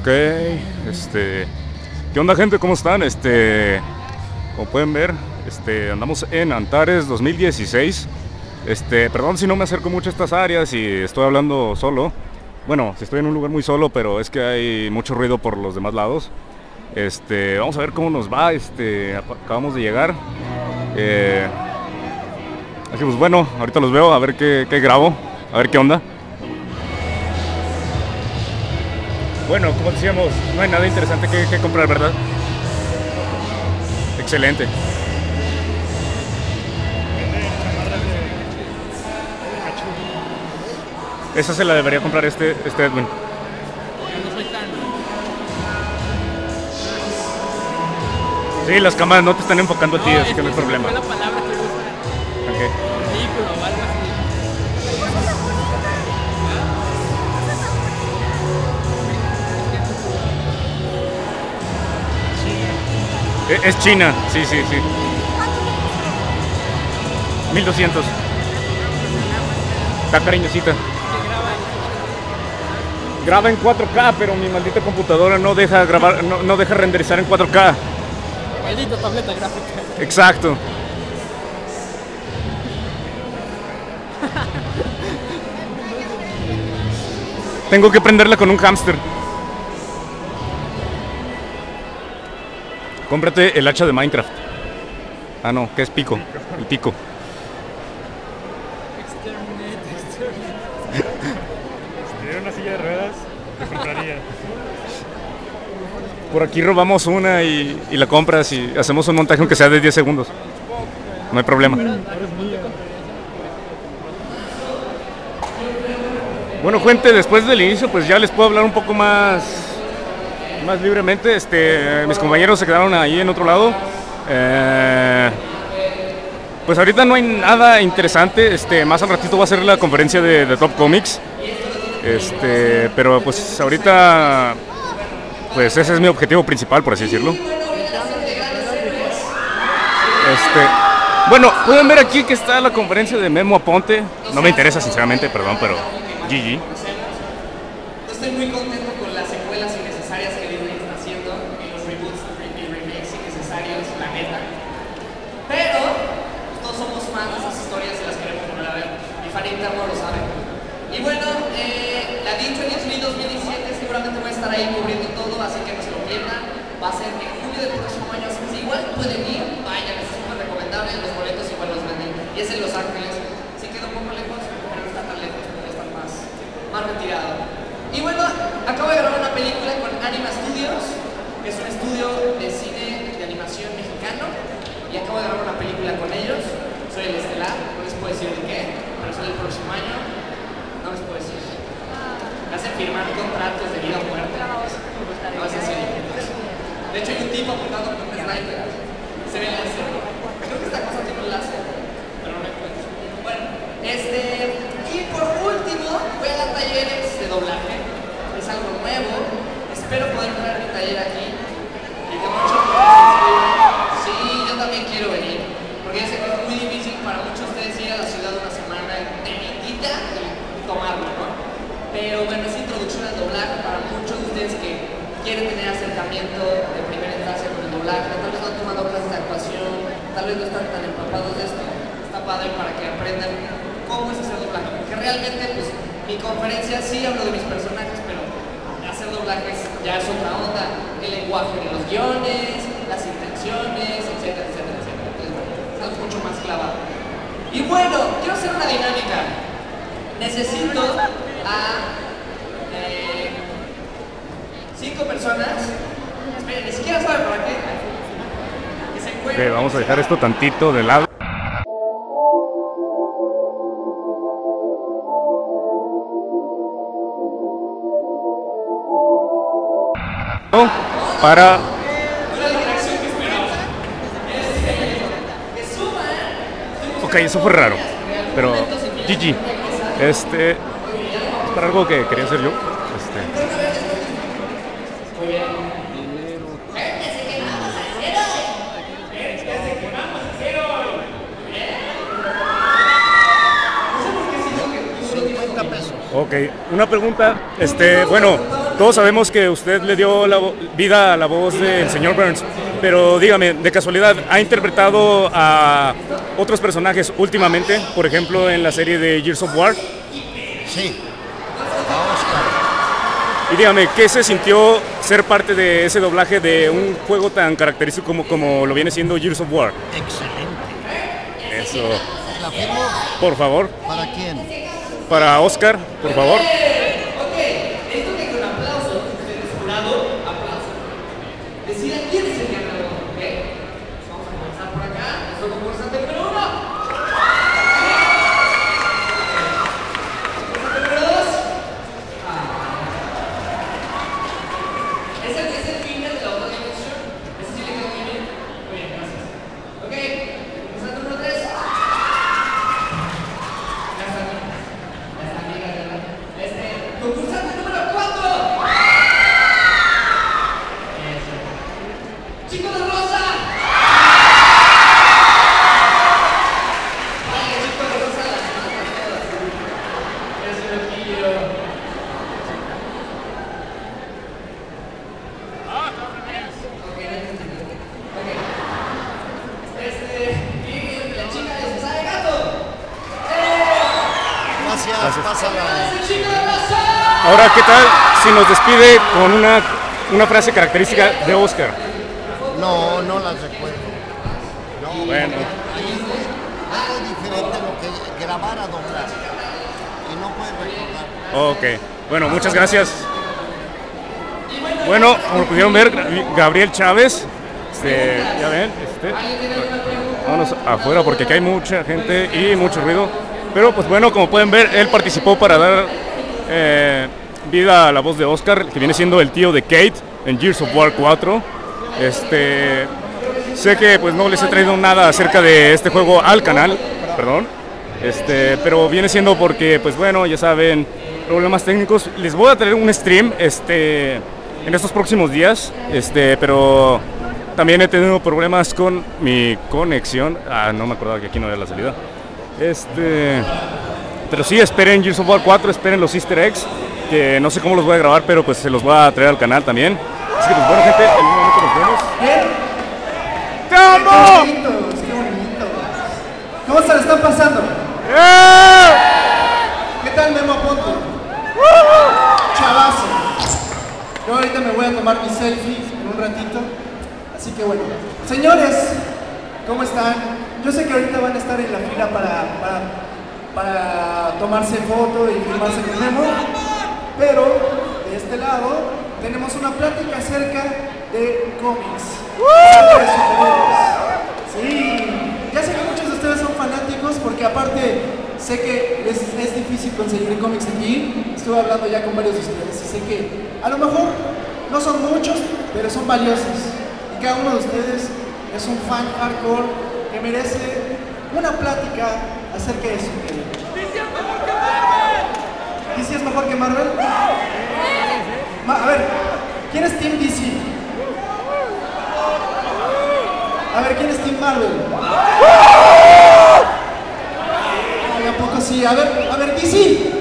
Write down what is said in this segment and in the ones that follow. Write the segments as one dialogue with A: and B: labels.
A: Ok, este. ¿Qué onda, gente? ¿Cómo están? Este. Como pueden ver, este, andamos en Antares 2016. Este, perdón si no me acerco mucho a estas áreas y estoy hablando solo. Bueno, si estoy en un lugar muy solo, pero es que hay mucho ruido por los demás lados. Este, vamos a ver cómo nos va. Este, acabamos de llegar. Eh, así pues bueno, ahorita los veo, a ver qué, qué grabo, a ver qué onda. Bueno, como decíamos, no hay nada interesante que, que comprar, ¿verdad? Excelente. Esa se la debería comprar este, este Edwin. Sí, las cámaras no te están enfocando a ti,
B: No,
A: así que no hay problema.
B: la palabra que usa.
A: Es China, sí, sí, sí. 1200. Está cariñosita. Graba en 4K, pero mi maldita computadora no deja grabar, no, no deja renderizar en 4K.
B: Maldita tableta gráfica.
A: Exacto. Tengo que prenderla con un hámster. Cómprate el hacha de Minecraft. Ah, no, que es pico. El pico.
B: Exterminate, exterminate.
C: Si tuviera una silla de ruedas, te compraría.
A: Por aquí robamos una y, y la compras y hacemos un montaje aunque sea de 10 segundos. No hay problema. Bueno, gente, después del inicio, pues ya les puedo hablar un poco más, más libremente. Este, mis compañeros se quedaron ahí en otro lado. Eh, pues ahorita no hay nada interesante. Este, más al ratito va a ser la conferencia de, Top Comics. Este, pero pues ahorita, pues ese es mi objetivo principal, por así decirlo. Este, bueno, pueden ver aquí que está la conferencia de Memo Aponte. No me interesa sinceramente, perdón, pero GG.
D: Estoy muy contento con las secuelas innecesarias que Disney está haciendo y los reboots y remakes innecesarios, la neta. Pero todos somos fans de esas historias y las queremos volver a ver. Mi fan interno lo sabe. Y bueno, eh, la D23 2017 seguramente voy a estar ahí cubriendo todo, así que no se lo pierdan. Va a ser en julio del próximo año, así que si igual pueden ir, vayan, es súper recomendable. Los boletos igual los venden. Y es en Los Ángeles. Sí queda un poco lejos, pero no está tan lejos, puede estar más, más retirado. Y bueno, acabo de grabar una película con Anima Studios, que es un estudio de cine de animación mexicano. Y acabo de grabar una película con ellos. Soy el estelar, no les puedo decir de qué, pero soy el próximo año. No les puedo decir. Me hacen firmar contratos de vida o muerte. No es en serio. De hecho, hay un tipo apuntando con un sniper. Se ve el láser. Creo que esta cosa tiene un láser, pero no me encuentro. Bueno, este. Y por último, voy a dar talleres de doblaje. Es algo nuevo. Espero poder traer mi taller aquí. Y que muchos me inscriban. Sí, yo también quiero venir. Porque yo sé que es muy difícil para muchos de ustedes ir a la ciudad una semana enterita y tomarlo, ¿no? Pero bueno, es introducción al doblaje para muchos de ustedes que quieren tener acercamiento de primera instancia con el doblaje, tal vez no han tomado clases de actuación, tal vez no están tan empapados de esto. Está padre para que aprendan cómo es hacer doblaje. Porque realmente, pues, mi conferencia sí hablo de mis personajes, pero hacer doblajes ya es otra onda. El lenguaje de los guiones, las intenciones, etcétera, etcétera, etcétera. Entonces, es mucho más clavado. Y bueno, quiero hacer una dinámica. Necesito a eh, cinco personas. Esperen, ni siquiera saben para qué. Que se encuentren.
A: vamos a dejar esto tantito de lado. Para Ok, eso fue raro. Pero GG. Este. Es para algo que quería hacer yo. Este. Ok, una pregunta. Este, bueno, todos sabemos que usted le dio la vida a la voz del señor Burns, pero dígame, de casualidad, ¿ha interpretado a otros personajes últimamente? Por ejemplo, en la serie de Gears of War.
E: Sí. A Oscar.
A: Y dígame, ¿qué se sintió ser parte de ese doblaje de un juego tan característico como, como lo viene siendo Gears of War?
E: Excelente.
A: Eso,
E: ¿La firmo?
A: por favor,
E: ¿Para quién?
A: para Oscar, por favor.
D: Ok, esto que con aplauso, ustedes jurado, aplauso. Decidan quién es el ganador, ¿ok? Vamos a comenzar por acá. Nuestro concursante número uno. Concursante número dos. Ah. Es el, es el finger de la otra dimensión. Ese sí le quedó muy bien. Muy bien, gracias. Ok, concursante número tres. Ya está bien. Ya está bien, ya está bien. Este, concursante número 4. Chico de rosa. Vale, chico de rosa, las manos todas. Es loquillo. Ok, no entendí. Ok. Este, y la chica de Sara de gato.
E: Gracias, pásala.
D: ¡Es el chico de rosa!
A: Ahora, ¿qué tal si nos despide con una, una frase característica de Oscar?
E: No, no las recuerdo. No,
A: Bueno.
E: algo diferente lo que grabar a doblar. Y no puedes recordar.
A: Ok, bueno, muchas gracias. Bueno, como pudieron ver, Gabriel Chávez, este, ya ven, este, vámonos afuera porque aquí hay mucha gente y mucho ruido. Pero pues bueno, como pueden ver, él participó para dar eh, vida la voz de Oscar, que viene siendo el tío de Kate en Gears of War 4. Este, sé que pues no les he traído nada acerca de este juego al canal, perdón. Este, pero viene siendo porque, pues bueno, ya saben, problemas técnicos. Les voy a traer un stream este, en estos próximos días, este, pero también he tenido problemas con mi conexión. Ah, no me acordaba que aquí no era la salida. Este, pero sí, esperen Gears of War 4, esperen los easter eggs, que no sé cómo los voy a grabar, pero pues se los voy a traer al canal también. Así que pues bueno, gente, en un momento nos vemos.
F: ¡Qué bonitos! ¡Qué bonitos! ¿Cómo se la están pasando? ¿Qué tal Memo Ponto? Chavazo. Yo ahorita me voy a tomar mi selfie en un ratito. Así que bueno. Señores, ¿cómo están? Yo sé que ahorita van a estar en la fila para, para, para tomarse foto y firmarse con Memo. Pero de este lado tenemos una plática acerca de cómics. Sí, ya sé que muchos de ustedes son fanáticos porque aparte sé que les es difícil conseguir cómics aquí. Estuve hablando ya con varios de ustedes y sé que a lo mejor no son muchos, pero son valiosos. Y cada uno de ustedes es un fan hardcore que merece una plática acerca de su ¿DC es mejor que Marvel? Ma- a ver, ¿quién es Team DC? A ver, ¿quién es Team Marvel? Ay, ¿a poco sí? A ver, a ver, DC.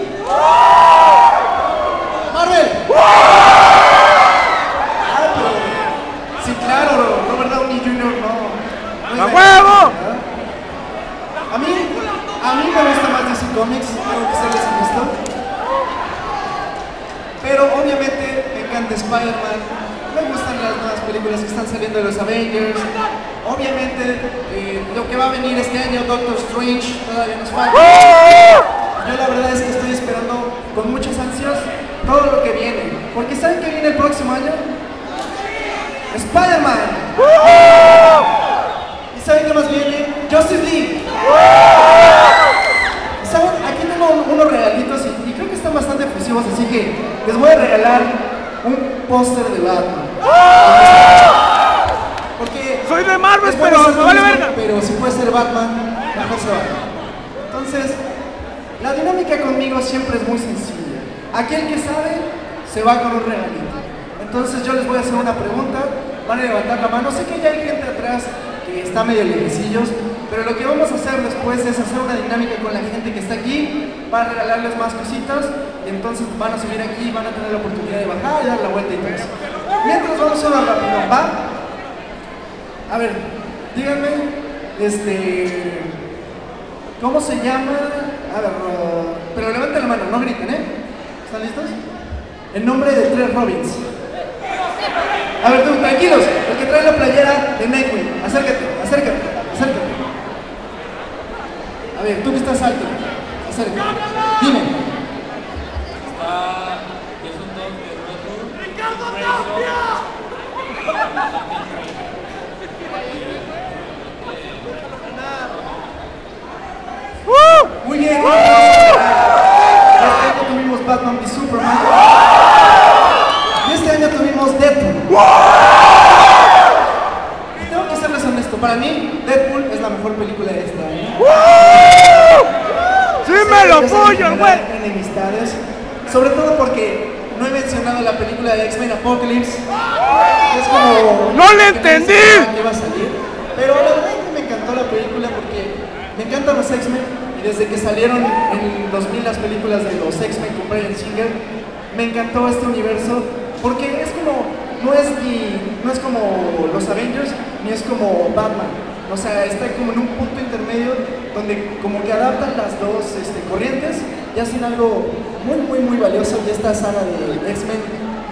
F: Marvel. Pero... Sí, claro, Robert Downey Jr. no. no de-
A: huevo!
F: A mí, a mí me gusta más DC Comics, tengo que serles. Pero obviamente me encanta Spider-Man, me gustan las nuevas películas que están saliendo de los Avengers. Obviamente eh, lo que va a venir este año, Doctor Strange, todavía nos falta. Yo la verdad es que estoy esperando con muchas ansias todo lo que viene. Porque ¿saben qué viene el próximo año? Spider-Man. ¿Y saben qué más viene? Justice League. ¿Saben? Aquí tengo unos regalitos y, y creo que están bastante efusivos, así que les voy a regalar un póster de Batman. Porque
A: Soy de Marvel, pero
F: tú
A: vale verga.
F: Pero si puede ser Batman, mejor ser Batman. Entonces, la dinámica conmigo siempre es muy sencilla. Aquel que sabe se va con un regalito. Entonces yo les voy a hacer una pregunta, van a levantar la mano. Sé que ya hay gente atrás que está medio lejecillos, Pero lo que vamos a hacer después es hacer una dinámica con la gente que está aquí para regalarles más cositas entonces van a subir aquí y van a tener la oportunidad de bajar y dar la vuelta y todo eso. Mientras vamos a una rápido, ¿va? A ver, díganme, este, ¿cómo se llama? A ver, pero levanten la mano, no griten, ¿eh? ¿Están listos? El nombre de tres Robins. A ver, tú, tranquilos, el que trae la playera de Nightwing, acércate, acércate. A ver, tú que estás alto, acércate. Dime. Muy bien. Este año tuvimos Batman y Superman. Y este año tuvimos Deadpool. Y tengo que serles honesto, para mí Deadpool es la mejor película de este año. Enemistades, sobre todo porque no he mencionado la película de X-Men Apocalypse. Es como.
A: ¡No le
F: que
A: entendí!
F: que iba a salir. Pero la verdad es que me encantó la película porque me encantan los X-Men y desde que salieron en 2000 las películas de los X-Men con Brian Singer, me encantó este universo porque es como. No es, ni, no es como los Avengers ni es como Batman. O sea, está como en un punto intermedio donde como que adaptan las dos este, corrientes y hacen algo muy, muy, muy valioso y esta saga de X-Men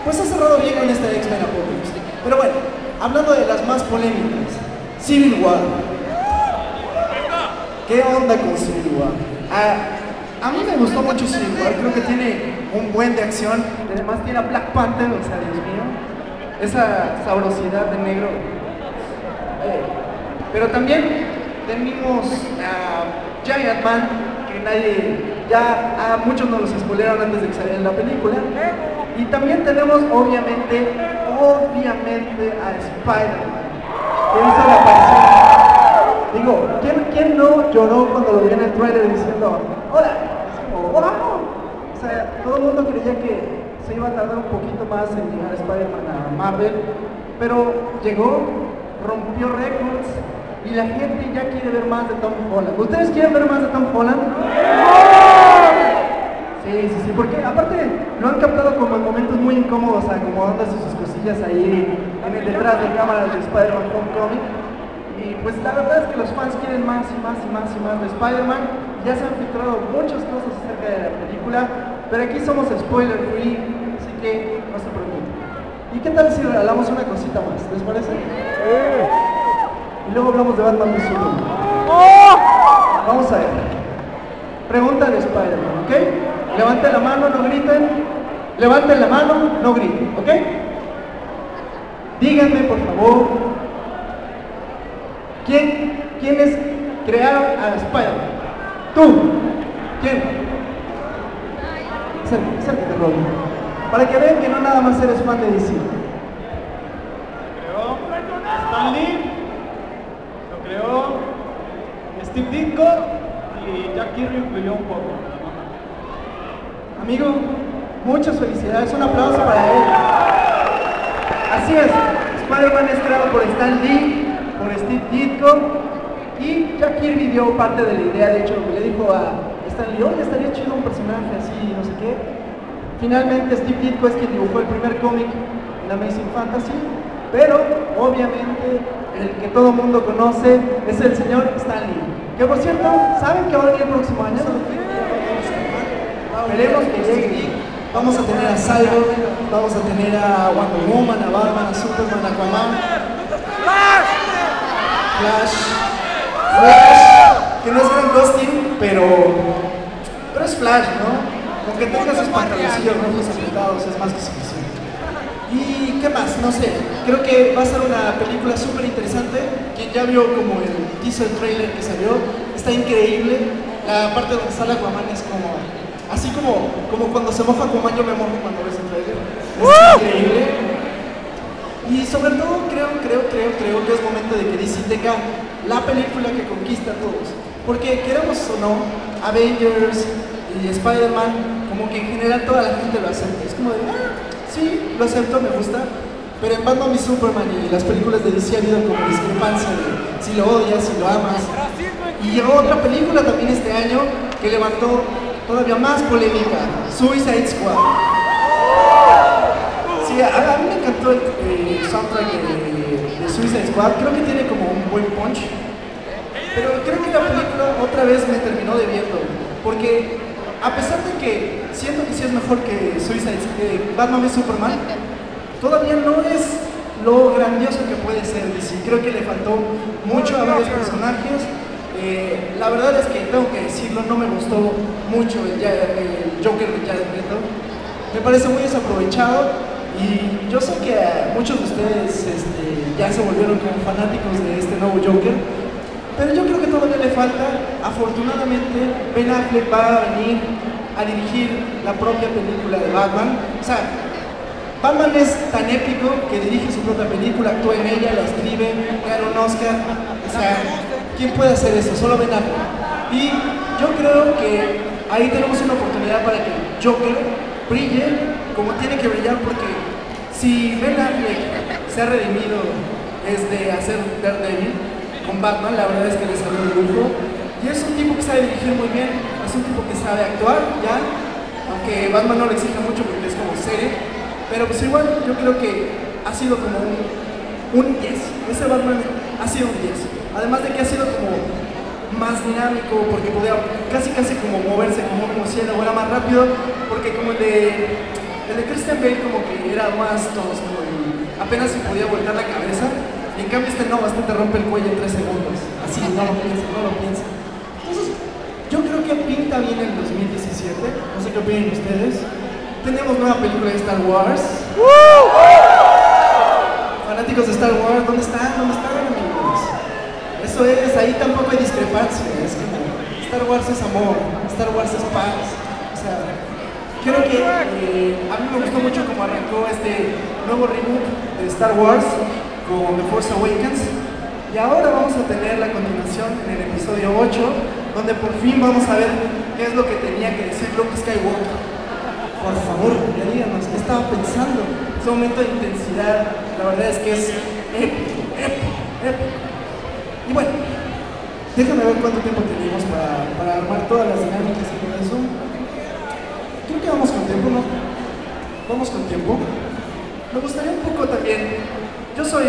F: pues ha cerrado bien con esta X-Men Apocalypse. Pero bueno, hablando de las más polémicas, Civil War. ¿Qué onda con Civil War? A, a mí me gustó mucho Civil War, creo que tiene un buen de acción, además tiene a Black Panther, o sea, Dios mío, esa sabrosidad de negro. Eh, pero también tenemos a Giant Man, que nadie, ya muchos nos los spoilearon antes de que saliera en la película. Y también tenemos, obviamente, obviamente a Spider-Man, que hizo la aparición. Digo, ¿quién, ¿quién no lloró cuando lo vio en el trailer diciendo, hola? Wow. O sea, todo el mundo creía que se iba a tardar un poquito más en llegar Spider-Man a Marvel, pero llegó, rompió récords y la gente ya quiere ver más de Tom Holland. ¿Ustedes quieren ver más de Tom Holland? Sí, sí, sí, porque aparte lo han captado como en momentos muy incómodos, acomodándose sus cosillas ahí en el detrás de cámaras de Spider-Man Homecoming. Y pues la verdad es que los fans quieren más y más y más y más de Spider-Man. Ya se han filtrado muchas cosas acerca de la película, pero aquí somos spoiler free, así que no se preocupen. ¿Y qué tal si regalamos una cosita más? ¿Les parece? Y luego hablamos de Batman y Superman. Vamos a ver. Pregunta de Spider-Man, ¿ok? Levanten la mano, no griten. Levanten la mano, no griten, ¿ok? Díganme, por favor, ¿quién, ¿quiénes crearon a Spider-Man? ¿Tú? ¿Quién? Acércate, Robin. Para que vean que no nada más eres fan de DC.
G: creó Stan Lee, lo creó Steve Ditko y Jack Kirby influyó un poco.
F: Amigo, muchas felicidades, un aplauso para él. Así es, Spider-Man es creado por Stan Lee, por Steve Ditko y Jack Kirby dio parte de la idea, de hecho le dijo a Stan Lee, oye, estaría chido un personaje así, no sé qué. Finalmente Steve Ditko es quien dibujó el primer cómic en Amazing Fantasy, pero obviamente el que todo mundo conoce es el señor Stan Lee. Que por cierto, ¿saben que va a venir el próximo año? Esperemos que llegue. Vamos a tener a Cyborg, vamos a tener a Wonder Woman, a Batman, a Superman, a Aquaman. Flash. Flash, que no es gran costume, pero, pero es Flash, ¿no? Con que tenga sus pantaloncillos rojos apretados es más que suficiente. ¿Y qué más? No sé. Creo que va a ser una película súper interesante. Quien ya vio como el teaser trailer que salió, está increíble. La parte donde sale Aquaman es como... Así como, como cuando se moja Aquaman, yo me mojo cuando ves el trailer. Es increíble. Y sobre todo creo, creo, creo, creo que es momento de que DC tenga la película que conquista a todos. Porque queremos o no, Avengers y Spider-Man, como que en general toda la gente lo acepta. Es como de, ah, sí, lo acepto, me gusta. Pero en Batman y Superman y las películas de DC ha habido como discrepancia de si lo odias, si lo amas. Y llegó otra película también este año que levantó todavía más polémica, Suicide Squad. Sí, a, mí me encantó el, el soundtrack de, de Suicide Squad, creo que tiene como un buen punch. Pero creo que la película otra vez me terminó debiendo, porque a pesar de que siento que sí es mejor que Suicide que Batman y Superman, todavía no es lo grandioso que puede ser DC. Creo que le faltó mucho a varios personajes. Eh, la verdad es que tengo que decirlo, no me gustó mucho el, Joker de Jared Leto. Me parece muy desaprovechado y yo sé que muchos de ustedes este, ya se volvieron como fanáticos de este nuevo Joker, pero yo creo que todavía le falta. Afortunadamente, Ben Affleck va a venir a dirigir la propia película de Batman. O sea, Batman es tan épico que dirige su propia película, actúa en ella, la escribe, gana un Oscar. O sea, ¿quién puede hacer eso? Solo Ben Affleck. Y yo creo que ahí tenemos una oportunidad para que Joker brille como tiene que brillar porque si Ben Affleck se ha redimido desde hacer Daredevil con Batman, la verdad es que le salió de lujo. Y es un tipo que sabe dirigir muy bien, es un tipo que sabe actuar, ya, aunque Batman no le exige mucho porque es como serie, pero pues igual yo creo que ha sido como un, un 10. Ese Batman ha sido un 10. Además de que ha sido como más dinámico, porque podía casi casi como moverse como un murciélago, era más rápido, porque como el de, el de Christian Bale como que era más tosco y apenas se podía voltear la cabeza, en cambio este no, este te rompe el cuello en 3 segundos, así, no lo piensa, no lo piensa. Entonces, yo creo que pinta bien el 2017, no sé qué opinan ustedes. Tenemos nueva película de Star Wars. Fanáticos de Star Wars, ¿dónde están? ¿Dónde están, amigos? Eso es, ahí tampoco hay discrepancia. Star Wars es amor, Star Wars es paz. O sea, creo que eh, a mí me gustó mucho cómo arrancó este nuevo reboot de Star Wars con The Force Awakens. Y ahora vamos a tener la continuación en el episodio 8, donde por fin vamos a ver qué es lo que tenía que decir Luke Skywalker. Por favor, ya díganos, ¿qué estaba pensando? Ese momento de intensidad, la verdad es que es épico, épico. Y bueno, déjame ver cuánto tiempo tenemos para, para armar todas las dinámicas y todo eso. Creo que vamos con tiempo, ¿no? Vamos con tiempo. Me gustaría un poco también, yo soy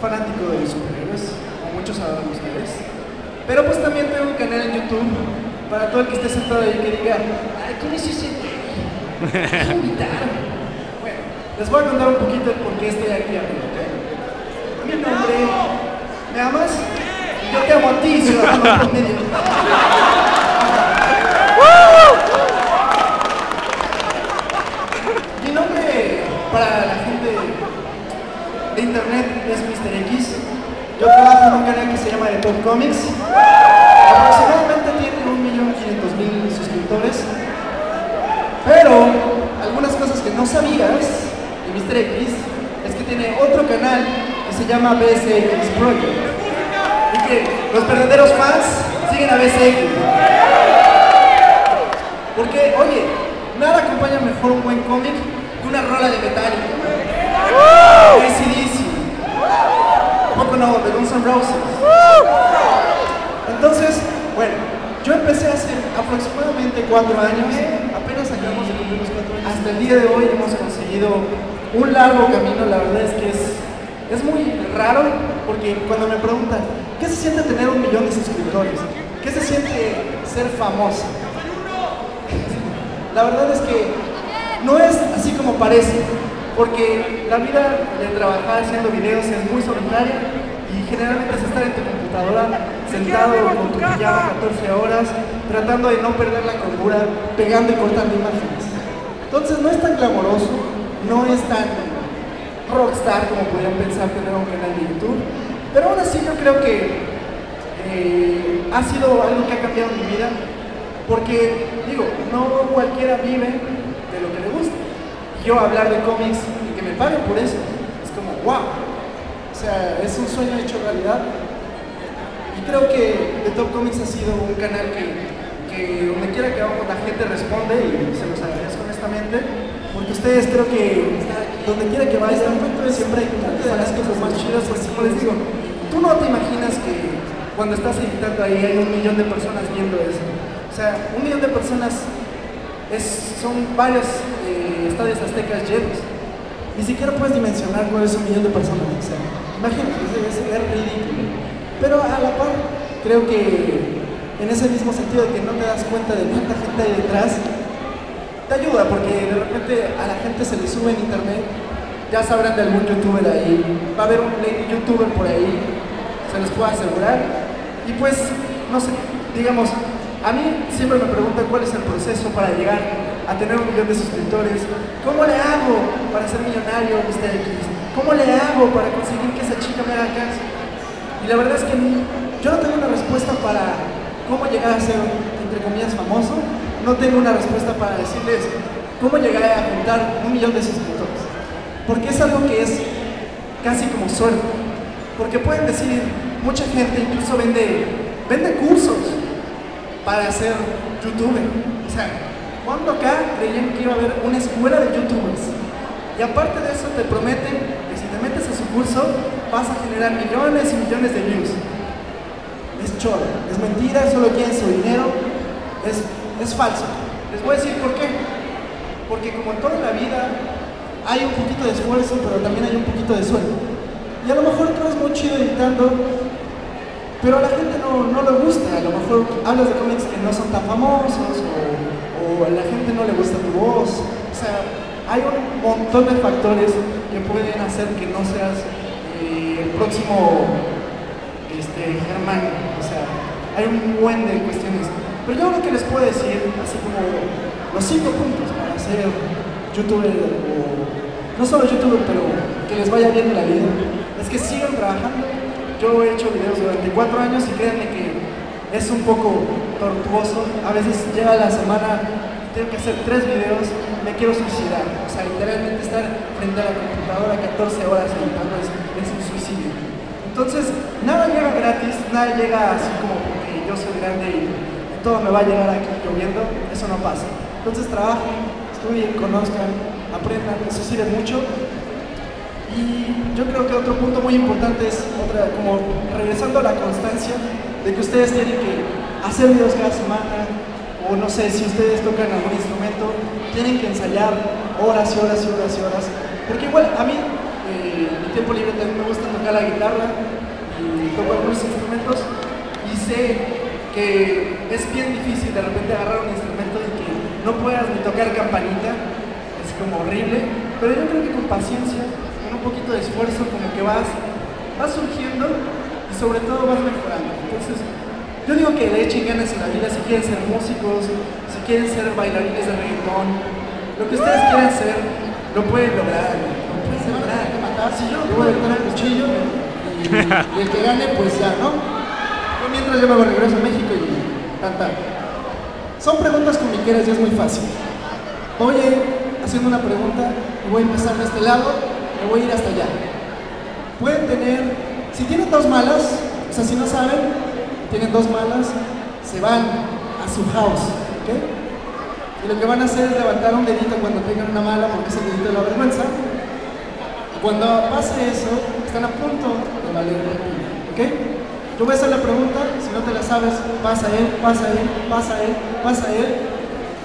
F: fanático de los superhéroes, como muchos sabrán ustedes, pero pues también tengo un canal en YouTube para todo el que esté sentado ahí que diga, ay, ¿quién es ese invitaron? Bueno, les voy a contar un poquito el por qué estoy aquí arriba, ¿ok? Mi nombre, ¿me amas? Yo te amo a ti, ciudadano promedio. Mi nombre para de internet es Mr. X. Yo trabajo en un canal que se llama The Top Comics. Aproximadamente tiene 1.500.000 suscriptores. Pero algunas cosas que no sabías de Mr. X es que tiene otro canal que se llama BSX Project. Y que los verdaderos fans siguen a BSX. Porque, oye, nada acompaña mejor un buen cómic que una rola de Metallica. ACDC. Poco no, de Guns N' Roses. Entonces, bueno, yo empecé hace aproximadamente cuatro años, apenas acabamos de cumplir los cuatro años. Hasta el día de hoy hemos conseguido un largo camino, la verdad es que es, es muy raro, porque cuando me preguntan, ¿qué se siente tener un millón de suscriptores? ¿Qué se siente ser famoso? La verdad es que no es así como parece, porque la vida de trabajar haciendo videos es muy solitaria y generalmente es estar en tu computadora sentado con tu pijama 14 horas, tratando de no perder la cordura, pegando y cortando imágenes. Entonces no es tan glamoroso, no es tan rockstar como podrían pensar tener un canal de YouTube, pero aún así yo creo que eh, ha sido algo que ha cambiado mi vida, porque digo, no cualquiera vive de lo que le gusta. Y yo hablar de cómics y que me paguen por eso, es como wow. O sea, es un sueño hecho realidad. Y creo que The Top Comics ha sido un canal que, donde quiera que vamos la gente responde y se los agradezco honestamente, porque ustedes creo que donde quiera que vayas, siempre hay las cosas más chidas, pues como les digo, tú no te imaginas que cuando estás editando ahí hay un millón de personas viendo eso. O sea, un millón de personas es- son varios estadios aztecas llenos. Ni siquiera puedes dimensionar cuál es un millón de personas. O sea, imagínate, es, es- ridículo. Pero a la par, creo que en ese mismo sentido de que no te das cuenta de cuánta gente hay detrás, te ayuda porque de repente a la gente se le sube en internet, ya sabrán de algún youtuber ahí, va a haber un youtuber por ahí, se los puedo asegurar. Y pues, no sé, digamos, a mí siempre me preguntan cuál es el proceso para llegar a tener un millón de suscriptores, ¿cómo le hago para ser millonario, Mr. X? ¿Cómo le hago para conseguir que esa chica me haga caso? Y la verdad es que yo no tengo una respuesta para cómo llegar a ser, entre comillas, famoso. No tengo una respuesta para decirles cómo llegar a juntar un millón de suscriptores. Porque es algo que es casi como suerte. Porque pueden decir, mucha gente incluso vende, vende cursos para ser youtuber. O sea, cuando acá creían que iba a haber una escuela de youtubers. Y aparte de eso te prometen que si te metes a su curso vas a generar millones y millones de views. Es choro, es mentira, solo quieren su dinero, es, es falso. Les voy a decir por qué. Porque como en toda la vida hay un poquito de esfuerzo, pero también hay un poquito de suerte. Y a lo mejor tú eres muy chido editando, pero a la gente no, no le gusta. A lo mejor hablas de cómics que no son tan famosos o, o a la gente no le gusta tu voz. O sea, hay un montón de factores que pueden hacer que no seas eh, el próximo este, Germán. O sea, hay un buen de cuestiones. Pero yo lo que les puedo decir, así como los cinco puntos para ser youtuber o no solo youtuber, pero que les vaya bien en la vida, es que sigan trabajando. Yo he hecho videos durante cuatro años y créanme que es un poco tortuoso. A veces llega la semana, tengo que hacer tres videos, me quiero suicidar. O sea, literalmente estar frente a la computadora 14 horas editando es, es un suicidio. Entonces, nada llega gratis, nada llega así como porque yo soy grande y todo me va a llegar aquí lloviendo, eso no pasa. Entonces trabajen, estudien, conozcan, aprendan, eso sirve mucho. Y yo creo que otro punto muy importante es, otra, como regresando a la constancia, de que ustedes tienen que hacer videos cada semana, o no sé, si ustedes tocan algún instrumento, tienen que ensayar horas y horas y horas y horas. Porque igual a mí, eh, en mi tiempo libre también me gusta tocar la guitarra y toco algunos instrumentos y sé que es bien difícil de repente agarrar un instrumento y que no puedas ni tocar campanita, es como horrible, pero yo creo que con paciencia, poquito de esfuerzo, como que vas, vas surgiendo y sobre todo vas mejorando. Entonces, yo digo que le echen ganas en la vida si quieren ser músicos, si quieren ser bailarines de reggaetón, lo que ustedes quieran ser, lo pueden lograr, lo pueden lograr. Si yo voy a tener el cuchillo y, y el que gane, pues ya, ¿no? Yo mientras yo me regreso a México y tanta. Son preguntas comiqueras y es muy fácil. Ir haciendo una pregunta voy a empezar de este lado, me voy a ir hasta allá. Pueden tener, si tienen dos malas, o sea, si no saben, tienen dos malas, se van a su house, ¿ok? Y lo que van a hacer es levantar un dedito cuando tengan una mala, porque es el dedito de la vergüenza. Y cuando pase eso, están a punto de valer el piña, ¿ok? Yo voy a hacer la pregunta, si no te la sabes, pasa él, pasa él, pasa él, pasa él.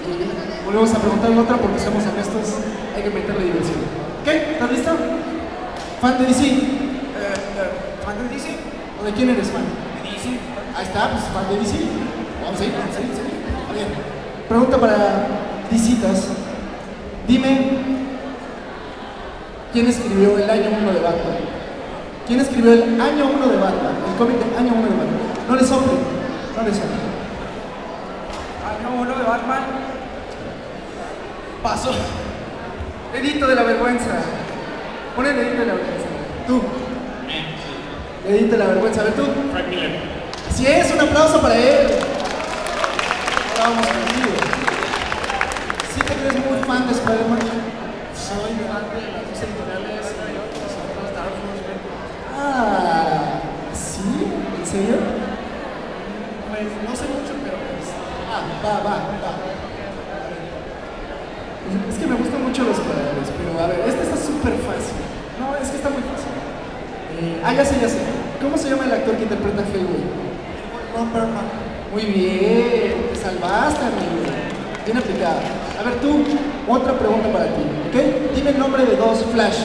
F: Y volvemos a preguntar otra porque somos honestos, hay que meterle diversión. ¿Ok? ¿Estás listo? ¿Fan de DC? Eh, eh, ¿Fan de DC? ¿O de quién eres fan? De DC. Ahí está, pues fan de DC. Vamos a ir, vamos a ir, vamos a ir. Pregunta para DCitas. Dime, ¿quién escribió el año 1 de Batman? ¿Quién escribió el año 1 de Batman? El cómic del año 1 de Batman. No le soplen, no le soplen.
B: Año 1 de Batman.
F: Paso. Dedito de la vergüenza. Pon el dedito de la vergüenza. Tú. Dedito de la vergüenza. A ver tú.
C: Frank Miller.
F: Así es, un aplauso para él. Vamos contigo. ¿Sí te crees muy fan de Spider-Man?
B: Soy fan de las editoriales las Dark Horse.
F: Ah, ¿sí? ¿En serio?
B: Pues no sé mucho, pero pues.
F: Ah, va, va, va. Es que me gustan mucho los colores, pero a ver, este está súper fácil. No, es que está muy fácil. Eh, ah, ya sé, ya sé. ¿Cómo se llama el actor que interpreta a Hellboy? Ron Perlman. Muy bien, te salvaste, amigo. Bien aplicado. A ver, tú, otra pregunta para ti, ¿ok? Dime el nombre de dos Flash.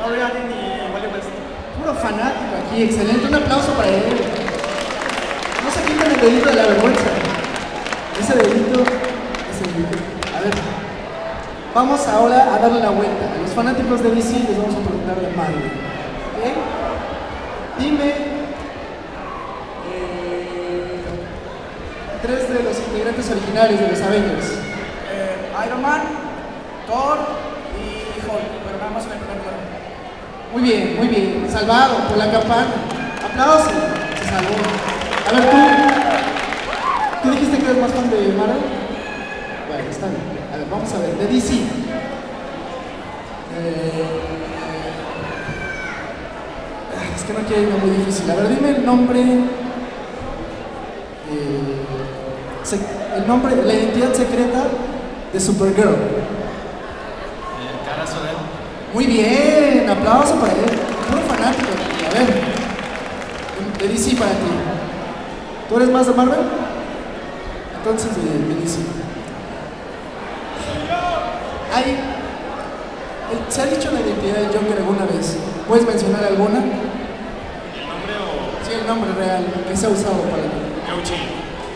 B: Barry Allen y Wally West.
F: Puro fanático aquí, excelente. Un aplauso para él. No se quiten el dedito de la vergüenza. Ese dedito, ese dedito. Vamos ahora a darle la vuelta. A los fanáticos de DC les vamos a preguntar de Marvel. ¿Ok? Dime eh, tres de los integrantes originales de los Avengers.
B: Eh, Iron Man, Thor y Hulk. Pero nada más lugar.
F: Muy bien, muy bien. Salvado por la campana. Aplausos. Se salvó. A ver, tú. ¿Tú dijiste que eres más fan de Marvel? Bueno, está bien. Vamos a ver. De DC. Eh, ah, es que no quiero irme muy difícil. A ver, dime el nombre. eh, el nombre, la identidad secreta de Supergirl.
B: Cara Soler.
F: Muy bien, aplauso para él. Puro fanático. A ver, de DC para ti. ¿Tú eres más de Marvel? Entonces de DC. Hay, ¿Se ha dicho la identidad del Joker alguna vez? ¿Puedes mencionar alguna?
B: ¿El nombre o
F: Sí, el nombre real que se ha usado para.
B: Gauchi?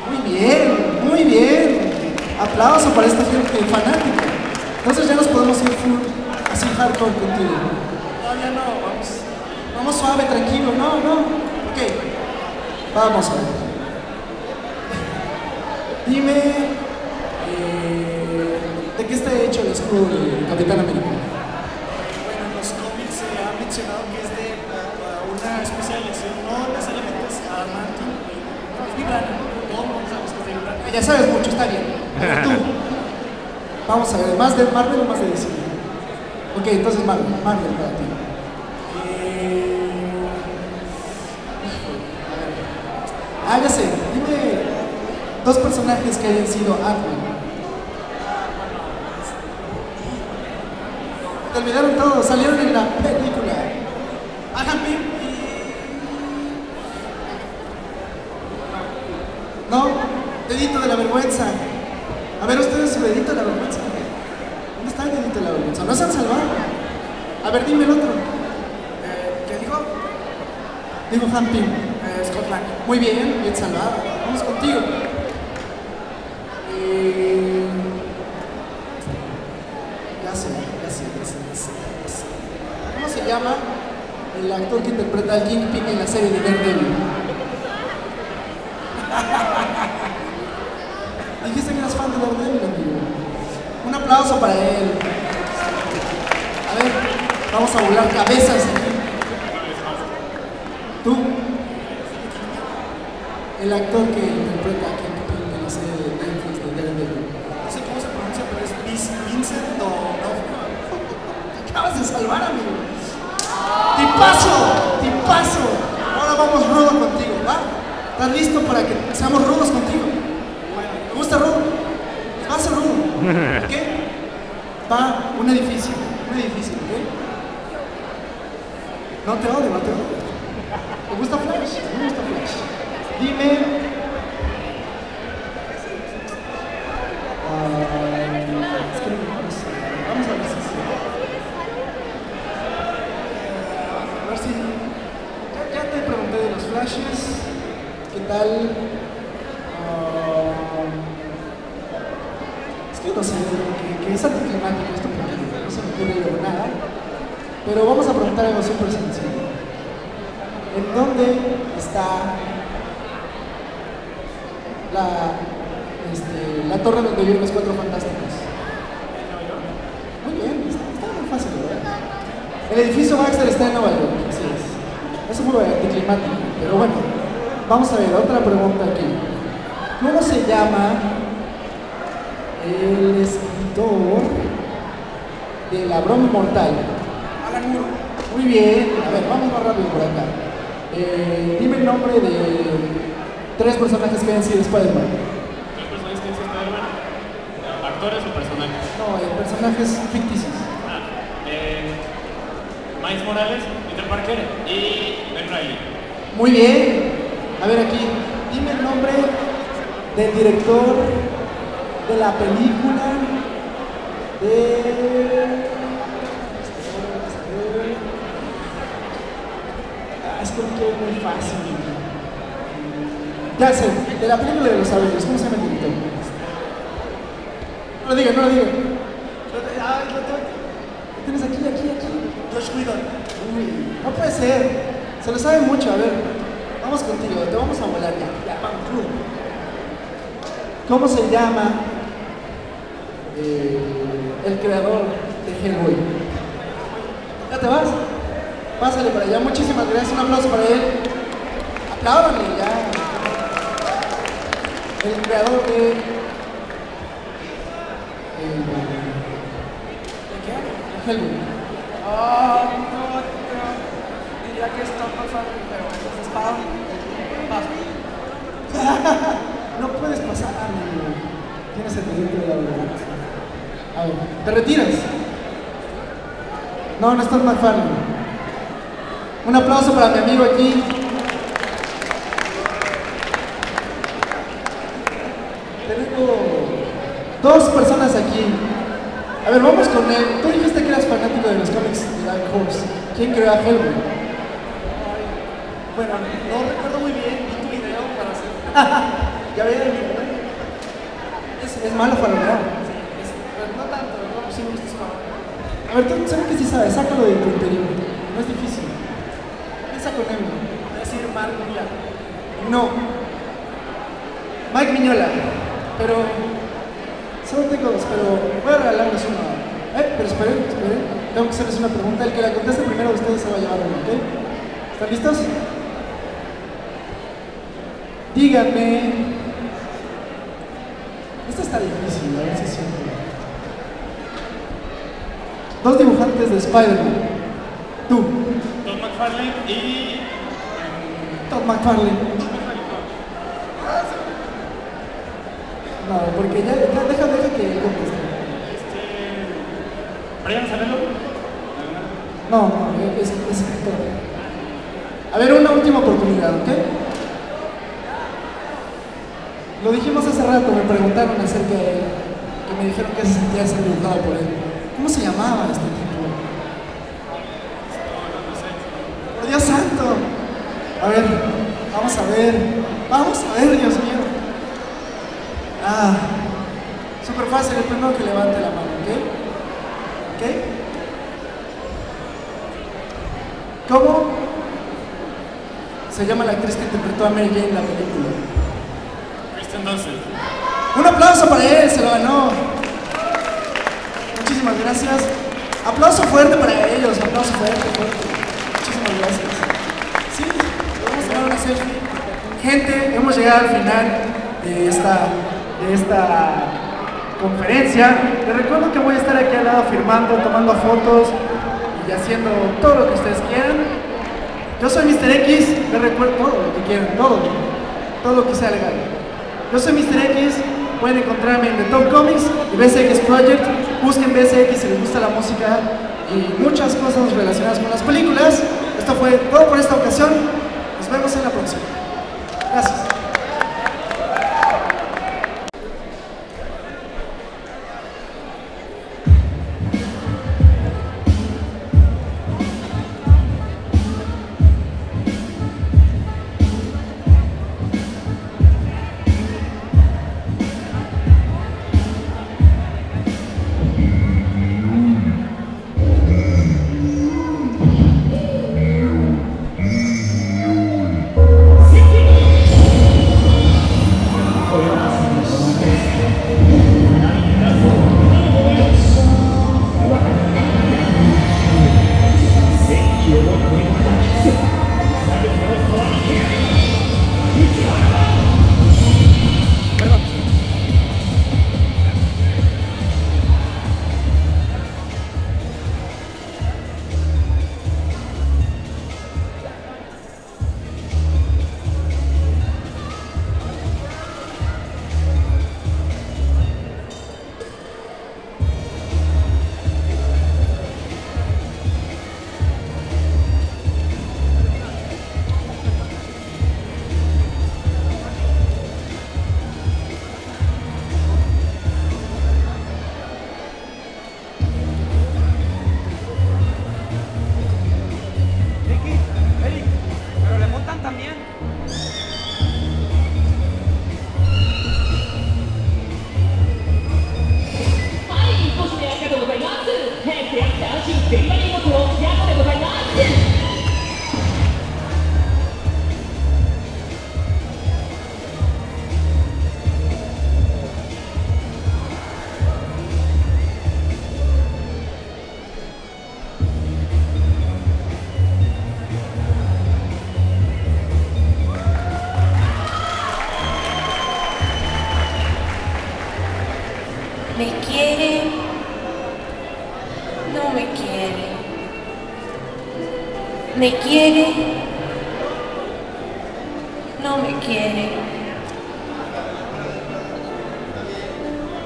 F: Muy bien, muy bien. Aplauso para esta gente fanática. Entonces ya nos podemos ir full, así hardcore contigo. Todavía no, vamos. Vamos suave, tranquilo. No, no. Ok. Vamos a ver. Dime, eh, ¿de qué está hecho el escudo de Capitán América?
B: Bueno, en los cómics se ha mencionado que es de uh, una lección, no necesariamente es adamantium, es vibranium, todo el mundo sabe que es de vibranium.
F: Ya sabes mucho, está bien. Tú. Vamos a ver, ¿más de Marvel o más de DC? Ok, entonces Marvel, Marvel para ti. Eh, Ah, dime dos personajes que hayan sido Ant-Man. Te olvidaron todos, salieron en la película. Hagan bien. No, dedito de la vergüenza. A ver ustedes su dedito de la vergüenza. ¿Dónde está el dedito de la vergüenza? No se han salvado. A ver, dime el otro.
B: Eh, ¿Qué dijo?
F: Digo Pym.
B: Eh, Scott Lang.
F: Muy bien, bien salvado. Vamos contigo. Eh, Ya sé, ya sé, ya sé, ya sé, ya sé. ¿Cómo se llama el actor que interpreta al Kingpin en la serie de Daredevil? Dijiste que eras fan de Daredevil, amigo. Un aplauso para él. A ver, vamos a volar cabezas aquí. ¿Tú? El actor que interpreta a Kingpin en la serie de Netflix de Daredevil.
B: No sé cómo se pronuncia, pero es Vis- Vincent D'Onofrio.
F: Te acabas de salvar, amigo. ¡Tipazo! ¡Tipazo! Ahora vamos rudo contigo, ¿va? ¿Estás listo para que seamos rudos contigo? Bueno, ¿te gusta rudo? Va a ser rudo. ¿Ok? Va un edificio. Un edificio, ¿ok? No te odio, no te odio. ¿Te gusta Flash? Me gusta Flash. Dime. Ah, es que no sé. Vamos a ver si sí. A ver si. Ya, ya te pregunté de los flashes. ¿Qué tal? Ah, es que no sé, que, que es anticlimático esto porque no se me ocurre luego nada. Pero vamos a preguntar algo súper sencillo. ¿En dónde está la, este, la torre donde viven los cuatro fantásticos? Muy bien, está, está muy fácil, ¿verdad? El edificio Baxter está en Nueva York, así es. Es muy anticlimático, pero bueno, vamos a ver, otra pregunta aquí. ¿Cómo se llama el escritor de La broma mortal?
B: Alan Moore.
F: Muy bien, a ver, vamos más rápido por acá. Eh, dime el nombre de tres personajes que hayan sido Spider-Man.
H: ¿Tres personajes que dice Spider-Man? ¿Actores o personajes?
F: No, eh, personajes ficticios.
H: Ah, eh, Miles Morales, Peter Parker y Ben Reilly.
F: Muy bien. A ver aquí, dime el nombre del director de la película de... Ah, es muy fácil. Ya sé, de la película de los Avengers, ¿cómo se llama el director? No lo diga, no lo diga. Lo tengo- lo tienes aquí, aquí, aquí.
B: Josh Whedon.
F: No puede ser. Se lo sabe mucho. A ver, vamos contigo. Te vamos a volar ya. Ya, pam. ¿Cómo se llama eh, el creador de Hellboy? ¿Ya te vas? Pásale para allá. Muchísimas gracias. Un aplauso para él. Apláudanle ya. El creador de... ¿De qué? De Hellboy.
B: Ah, no, no. Diría que está pasando, pero entonces está.
F: No puedes pasar, amigo. Tienes el derecho de la verdad. A ver, ¿te retiras? No, no estás McFarlane. Un aplauso para mi amigo aquí. Tengo dos personas aquí. A ver, vamos con él. Tú dijiste que eras fanático de los cómics de Dark Horse. ¿Quién creó a Hellboy?
B: Bueno, no recuerdo muy bien. Vi tu video para hacer.
F: ¿Ya vieron mi video? Es, es malo para lograr.
B: Es- pero no tanto, no, sí me gusta su.
F: A ver, tú sabes que sí sabes, sácalo de tu interior. No es difícil. Con.
B: Voy a decir Mark Millar.
F: No. Mike Miñola. Pero. Solo tengo dos, pero voy a regalarles uno. Eh, pero esperen, esperen. Tengo que hacerles una pregunta. El que la conteste primero de ustedes se va a llevar uno, ¿ok? ¿Están listos? Díganme. Esta está difícil, a ver si es cierto. Dos dibujantes de Spider-Man. Tú,
H: McFarlane y.
F: Todd McFarlane. No, porque ya, ya deja, deja que él conteste.
H: Este. Brian Zanello.
F: No, no, es, es escritor. A ver, una última oportunidad, ¿ok? Lo dijimos hace rato, me preguntaron acerca de él, que me dijeron que se sentía dibujado por él. ¿Cómo se llamaba este tipo? ¡Por Dios santo! A ver, vamos a ver, vamos a ver, Dios mío. Ah, súper fácil, el primero que levante la mano, ¿ok? ¿Ok? ¿Cómo se llama la actriz que interpretó a Mary Jane en la película?
H: Kristen Dunst.
F: Un aplauso para él, se lo ganó. Muchísimas gracias. Aplauso fuerte para ellos, aplauso fuerte, fuerte. Gente, hemos llegado al final de esta, de esta conferencia. Les recuerdo que voy a estar aquí al lado firmando, tomando fotos y haciendo todo lo que ustedes quieran. Yo soy Mr. X, les recuerdo todo lo que quieran, todo, todo lo que sea legal. Yo soy Mr. X, pueden encontrarme en The Top Comics y BSX Project. Busquen BSX si les gusta la música y muchas cosas relacionadas con las películas. Esto fue todo por esta ocasión. Nos vemos en la próxima. Gracias.
I: ¿Me quiere? No me quiere.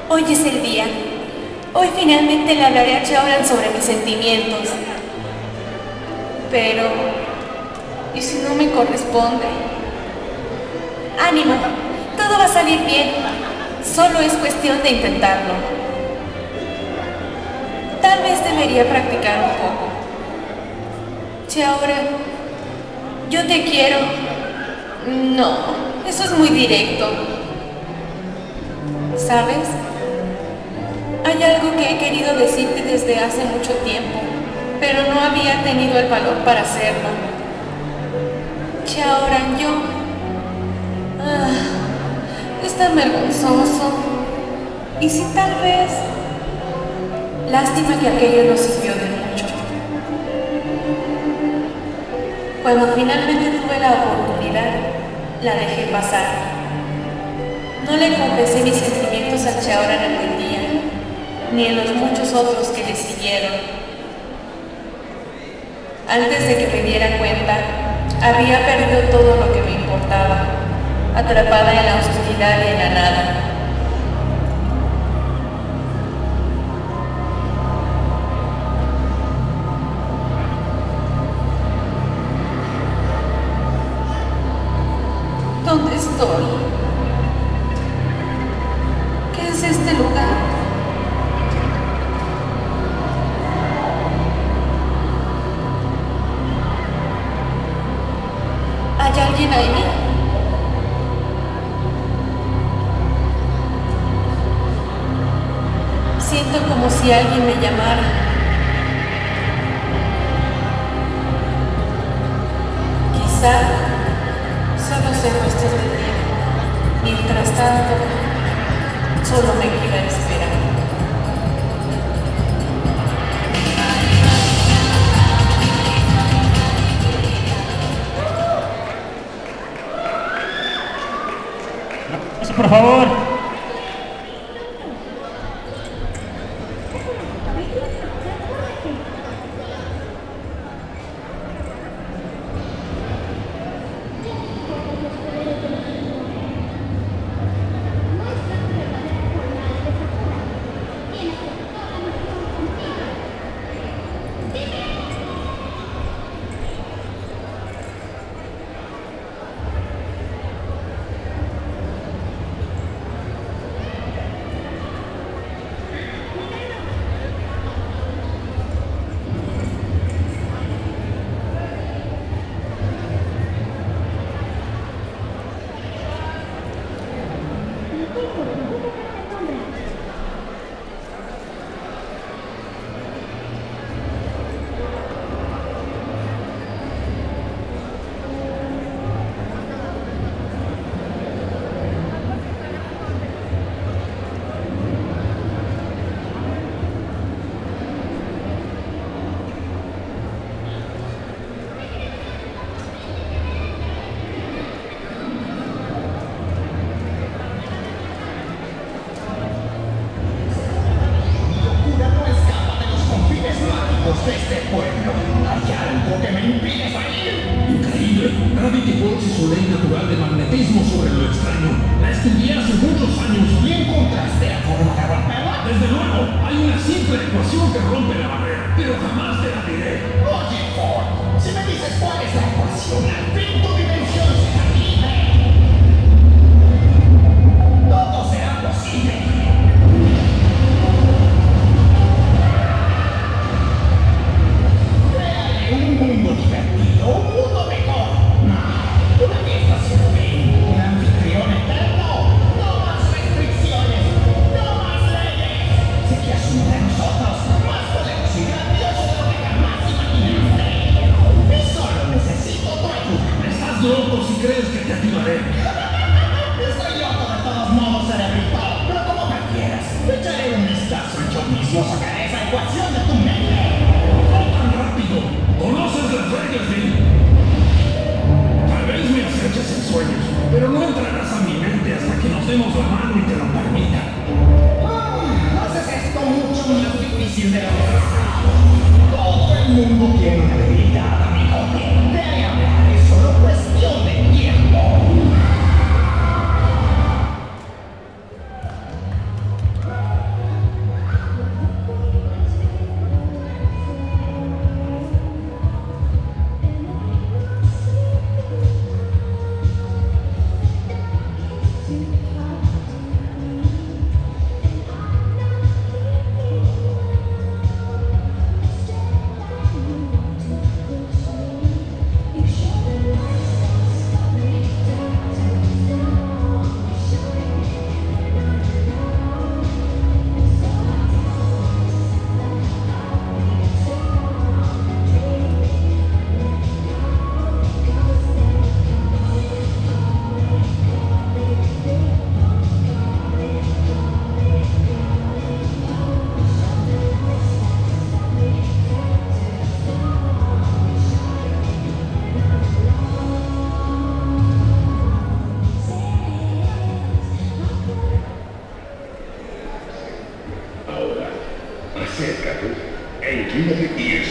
I: Hoy es el día. Hoy finalmente le hablaré a Chaoran sobre mis sentimientos. Pero, ¿y si no me corresponde? Ánimo, todo va a salir bien. Solo es cuestión de intentarlo. Tal vez debería practicar un poco. Chaora, yo te quiero. No, eso es muy directo. ¿Sabes? Hay algo que he querido decirte desde hace mucho tiempo, pero no había tenido el valor para hacerlo. Chaoran, yo... Ah, es tan vergonzoso. Y si tal vez... Lástima que aquello no sirvió de Cuando finalmente tuve la oportunidad, la dejé pasar. No le confesé mis sentimientos a Chaoran en aquel día, ni en los muchos otros que le siguieron. Antes de que me diera cuenta, había perdido todo lo que me importaba, atrapada en la oscuridad y en la nada.
J: Increíble. Gravity Falls es su ley natural de magnetismo sobre lo extraño. La estudié hace muchos años y encontraste la forma de romperla. Desde luego, hay una simple ecuación que rompe la barrera, pero jamás te la diré. Oye, Ford, si me dices cuál es la ecuación, al fin tu dimensión será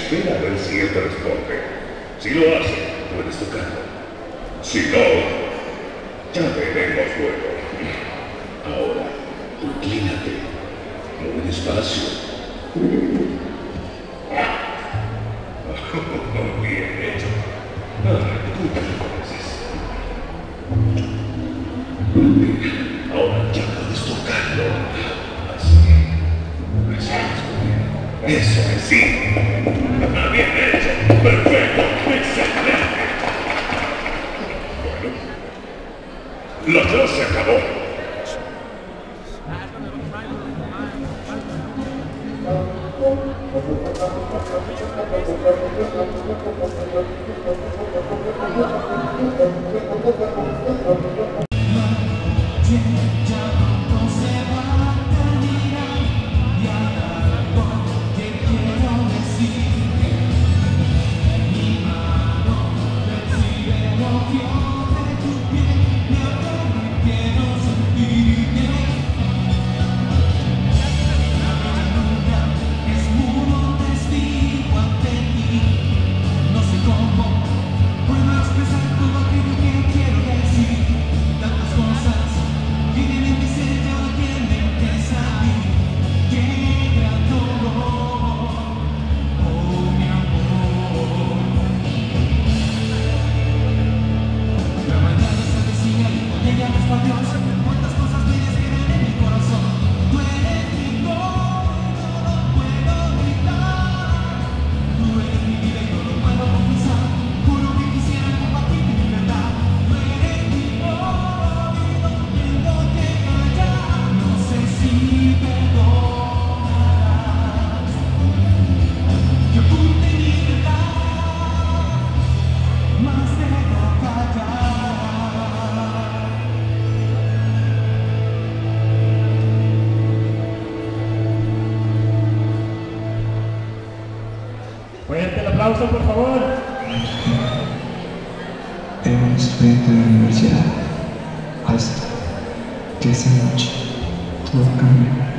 K: espera a ver si él te responde. Si lo hace, puedes tocarlo. Si no, ya veremos luego. Ahora, inclínate. Muy despacio.
H: aplauso, por favor.
L: Era un estudiante de la universidad. Hasta que esa noche todo cambió.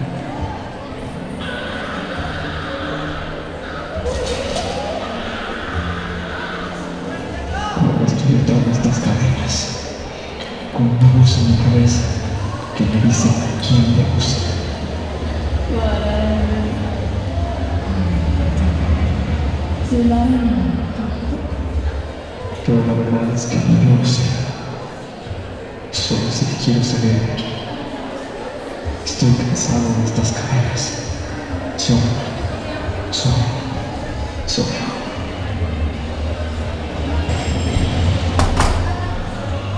L: quiero salir de aquí. Estoy cansado de estas cadenas. Yo, soy, soy.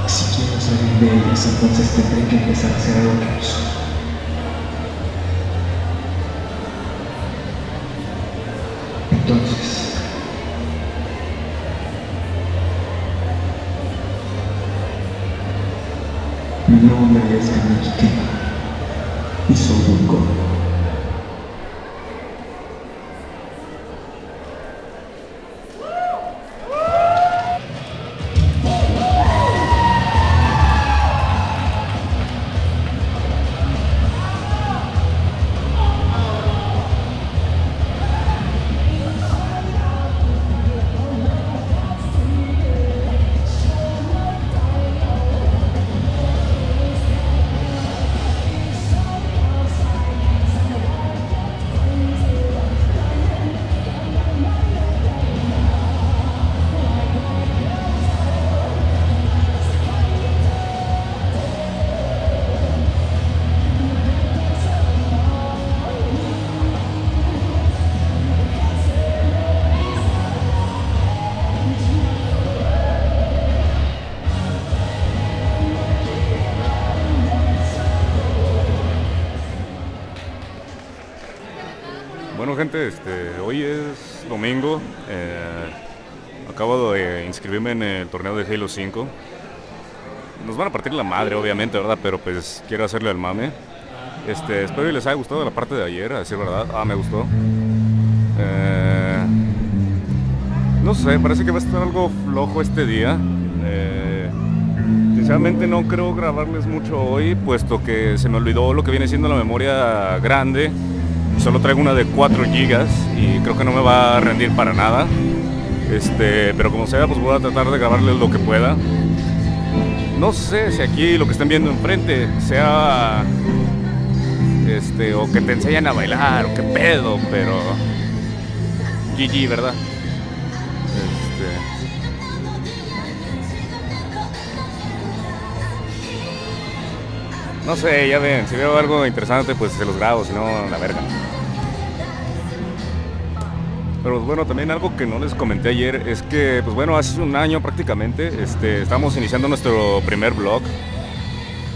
L: Si quiero salir de ellas, entonces tendré que empezar a hacer algo que no.
A: Gente, este, hoy es domingo. eh, acabo de inscribirme en el torneo de Halo 5. Nos van a partir la madre, obviamente, ¿verdad? Pero pues quiero hacerle al mame. Este, espero que les haya gustado la parte de ayer, a decir verdad. Ah, me gustó. Eh, no sé, parece que va a estar algo flojo este día. Eh, sinceramente no creo grabarles mucho hoy, puesto que se me olvidó lo que viene siendo la memoria grande. Solo traigo una de 4 GB y creo que no me va a rendir para nada. Este, pero como sea, pues voy a tratar de grabarles lo que pueda. No sé si aquí lo que están viendo enfrente sea este o que te enseñan a bailar o qué pedo, pero GG, ¿verdad? Este, No sé, ya ven, si veo algo interesante pues se los grabo, si no, la verga. Pero bueno, también algo que no les comenté ayer es que, pues bueno, hace un año prácticamente, este, estamos iniciando nuestro primer blog,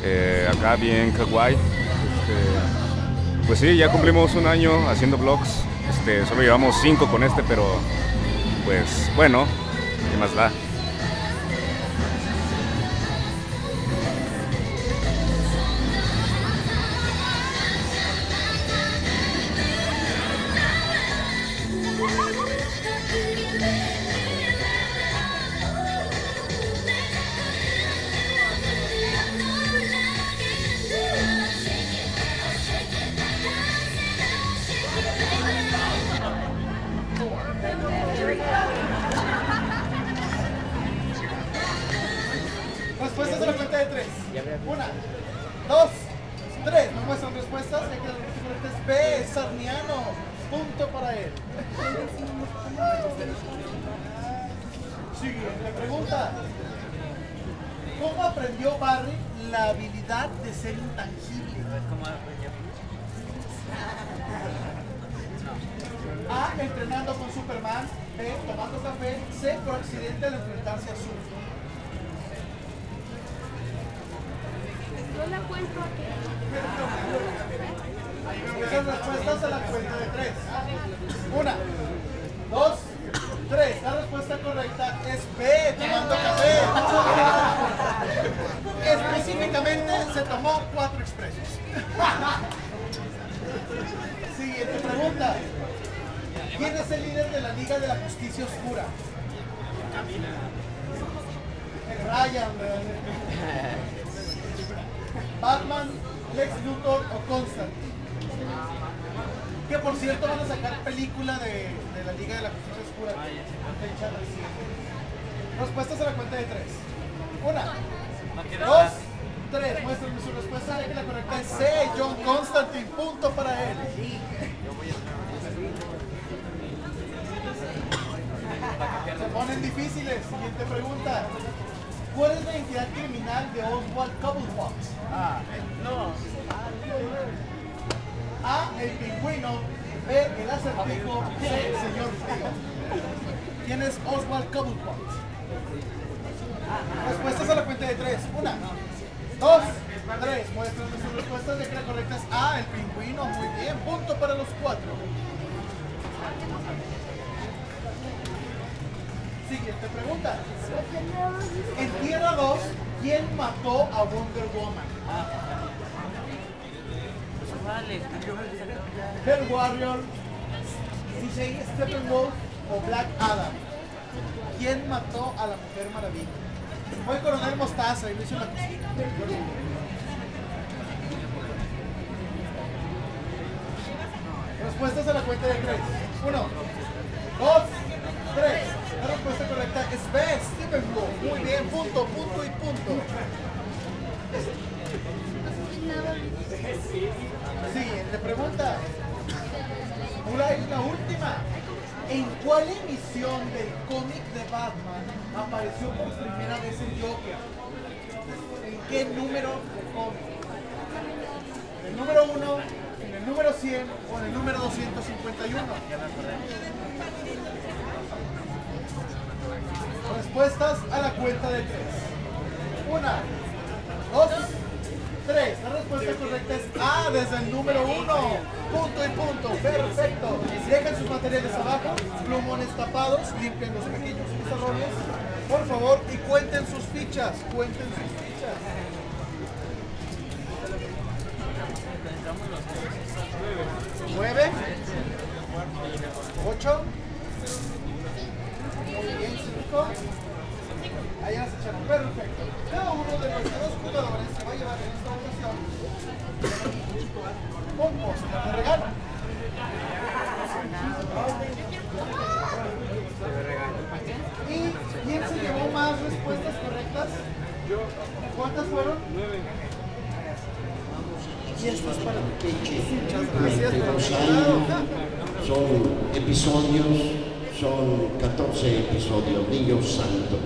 A: eh, acá bien kawaii. Este, pues sí, ya cumplimos un año haciendo blogs, este, solo llevamos cinco con este, pero pues bueno, ¿qué más da?
M: Ryan. Batman, Lex Luthor o Constantine. Que por cierto van a sacar película de, de la Liga de la Justicia Oscura. Fecha reciente. Respuestas a la cuenta de tres. Una, dos, tres. Muéstrenme su respuesta. La correcta es C. John Constantine. Punto para él. Se ponen difíciles. Siguiente pregunta. ¿Cuál es la identidad criminal de Oswald Cobblepot? A. No. A. El pingüino. B. El acertijo. C. El señor frío. ¿Quién es Oswald Cobblepot? Respuestas a la cuenta de tres. Una, dos, tres. Muestran sus respuestas de que la correcta es A. El pingüino. Muy bien. Punto para los cuatro. Siguiente pregunta. En Tierra 2, ¿Quién mató a Wonder Woman? Hell Warrior, DJ Steppenwolf o Black Adam. ¿Quién mató a la Mujer Maravilla? Fue el coronel Mostaza y lo hizo la cocina. Respuestas a la cuenta de tres. Uno, dos, tres. Respuesta correcta es B. Muy bien, punto, punto y punto. Siguiente pregunta. Una y la última. ¿En cuál emisión del cómic de Batman apareció por primera vez el Joker? ¿En qué número de cómic? ¿En el número 1, en el número 100 o en el número 251? Respuestas a la cuenta de tres. Una, dos, tres. La respuesta correcta es A desde el número uno. Punto y punto. Perfecto. Dejen sus materiales abajo, plumones tapados, limpien los pequeños pizarrones, por favor, y cuenten sus fichas. Cuenten sus fichas. Nueve. Ocho. Muy bien, cinco. Perfecto. Cada uno de nuestros jugadores se va a llevar en esta ocasión un póster de regalo. ¿Y quién se llevó más respuestas correctas? ¿Cuántas fueron? Nueve. Y esto es para Muchas gracias
E: son episodios, son 14 episodios, Niño Santo.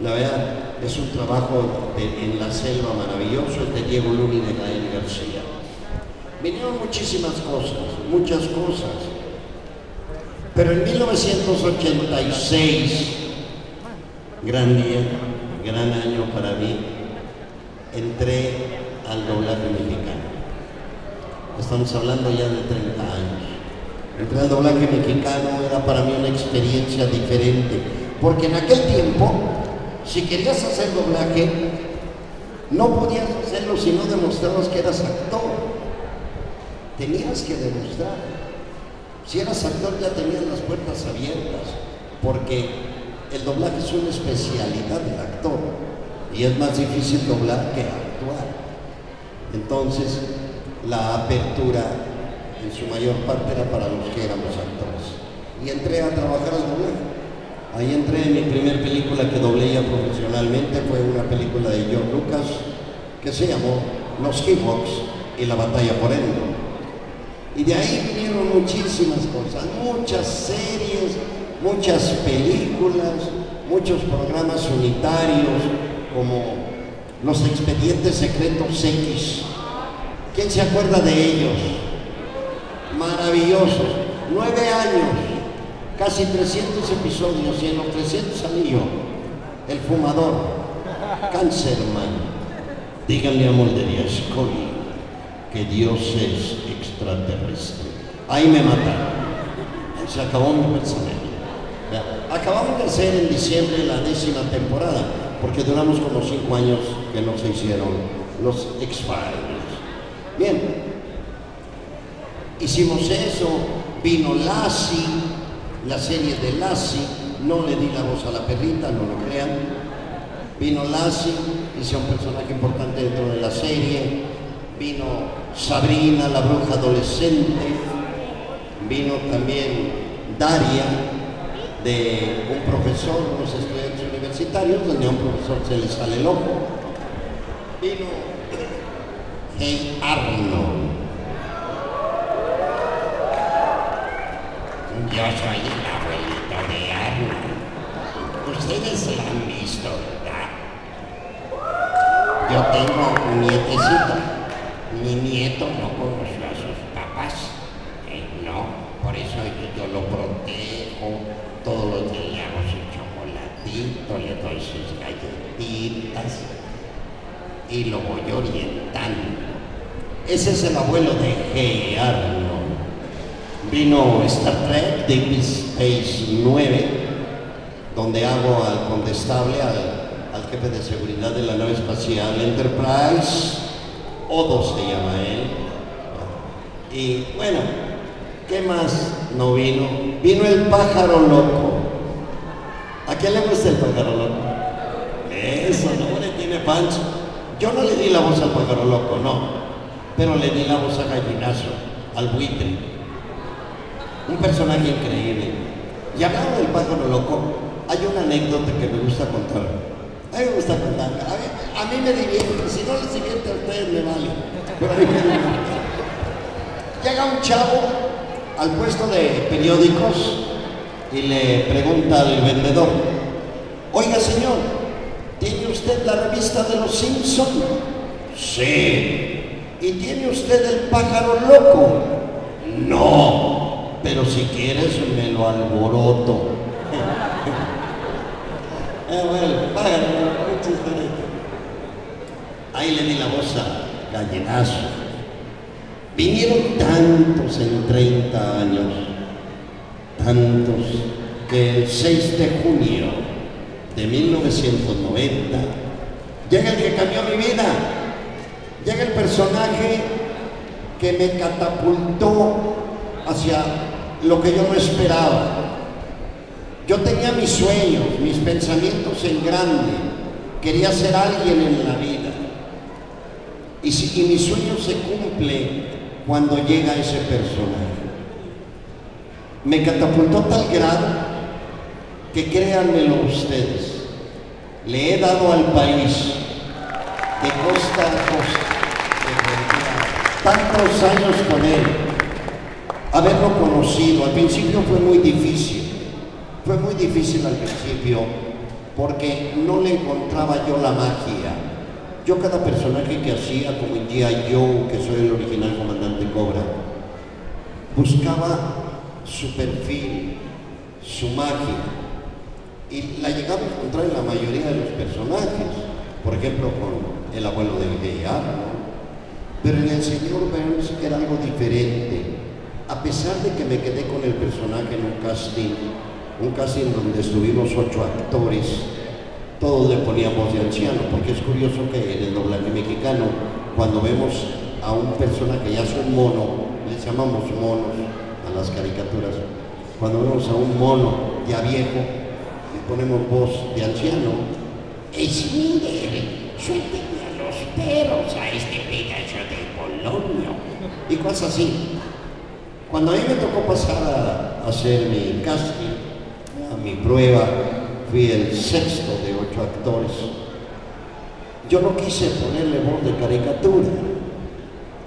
E: La verdad, es un trabajo de- en la selva maravilloso, es de Diego Luna y de Gael García. Vinieron muchísimas cosas, muchas cosas. Pero en 1986, gran día, gran año para mí, entré al doblaje mexicano. Estamos hablando ya de 30 años. Entré al doblaje mexicano era para mí una experiencia diferente, porque en aquel tiempo, si querías hacer doblaje, no podías hacerlo si no demostrabas que eras actor. Tenías que demostrar. Si eras actor ya tenías las puertas abiertas, porque el doblaje es una especialidad del actor y es más difícil doblar que actuar. Entonces, la apertura en su mayor parte era para los que éramos actores. Y entré a trabajar al doblaje. Ahí entré en mi primer película que doblé ya profesionalmente, fue una película de John Lucas que se llamó Los Ewoks y la batalla por Endor. Y de ahí vinieron muchísimas cosas, muchas series, muchas películas, muchos programas unitarios como Los Expedientes Secretos X. ¿Quién se acuerda de ellos? Maravillosos. Nueve años, casi 300 episodios y en los 300 salí el fumador, Cáncerman. Díganle a Moldería Scully que Dios es extraterrestre. Ahí me mataron. Se acabó mi. Ya, Acabamos de hacer en diciembre la décima temporada, porque duramos como cinco años que no se hicieron los X-Files. Bien, hicimos eso, vino Lassie, la serie de Lassie, no le di la voz a la perrita, no lo crean. Vino Lassie, hice un personaje importante dentro de la serie, vino Sabrina, la bruja adolescente, vino también Daria, de un profesor, unos estudiantes universitarios, donde a un profesor se le sale el ojo. Vino Hey Arnold. Yo soy el abuelito de Arnold. Ustedes la han visto, ¿verdad? Yo tengo un nietecito. Mi nieto no conoció a sus papás. Eh, no, por eso yo, yo lo protejo. Todos los días le hago su chocolatito, le doy sus galletitas y lo voy orientando. Ese es el abuelo de G. Arnold. Vino Star Trek Deep Space 9, donde hago al condestable, al, al jefe de seguridad de la nave espacial Enterprise, Odo se llama él. Y bueno, ¿qué más no vino? Vino el pájaro loco. ¿A quién le gusta el pájaro loco? Eso, no le tiene pancho. Yo no le di la voz al pájaro loco, no. Pero le di la voz a Gallinazo, al buitre. Un personaje increíble. Y hablando del pájaro loco, hay una anécdota que me gusta contar. A mí me gusta contar. A mí, me divierte. Si no les divierte a ustedes, me vale. Pero a mí me. Llega un chavo al puesto de periódicos y le pregunta al vendedor, oiga señor, ¿tiene usted la revista de los Simpson? Sí. ¿Y tiene usted el pájaro loco? No. Pero si quieres me lo alboroto. Eh, bueno, gracias. Ahí le di la voz a. Vinieron tantos en 30 años, tantos, que el 6 de junio de 1990 llega el que cambió mi vida, llega el personaje que me catapultó hacia lo que yo no esperaba. Yo tenía mis sueños, mis pensamientos en grande, quería ser alguien en la vida. Y, si, y mi sueño se cumple cuando llega ese personaje. Me catapultó tal grado que créanmelo ustedes, le he dado al país de costa a costa, de tantos años con él, haberlo conocido. Al principio fue muy difícil, fue muy difícil al principio porque no le encontraba yo la magia. Yo cada personaje que hacía, como en G.I. Joe, que soy el original comandante Cobra, buscaba su perfil, su magia, y la llegaba a encontrar en la mayoría de los personajes, por ejemplo con el abuelo de Villar, ¿no? pero en el señor Burns era algo diferente. A pesar de que me quedé con el personaje en un casting, un casting donde estuvimos ocho actores, todos le poníamos de anciano, porque es curioso que en el doblaje mexicano, cuando vemos a un personaje, ya es un mono, les llamamos monos a las caricaturas, cuando vemos a un mono ya viejo, le ponemos voz de anciano, es mire, suélteme a los perros a este pedazo de Polonio, y cosas así. Cuando a mí me tocó pasar a hacer mi casting, a mi prueba, fui el sexto de ocho actores. Yo no quise ponerle voz de caricatura.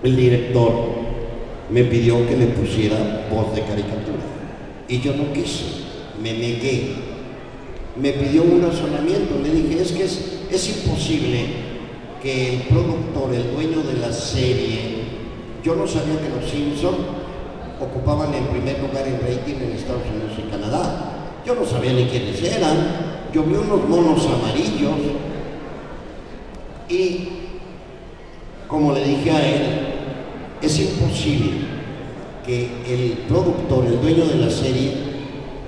E: El director me pidió que le pusiera voz de caricatura. Y yo no quise, me negué. Me pidió un razonamiento, le dije, es que es, es imposible que el productor, el dueño de la serie, yo no sabía que los Simpson ocupaban el primer lugar en rating en Estados Unidos y Canadá. Yo no sabía ni quiénes eran. Yo vi unos monos amarillos y, como le dije a él, es imposible que el productor, el dueño de la serie,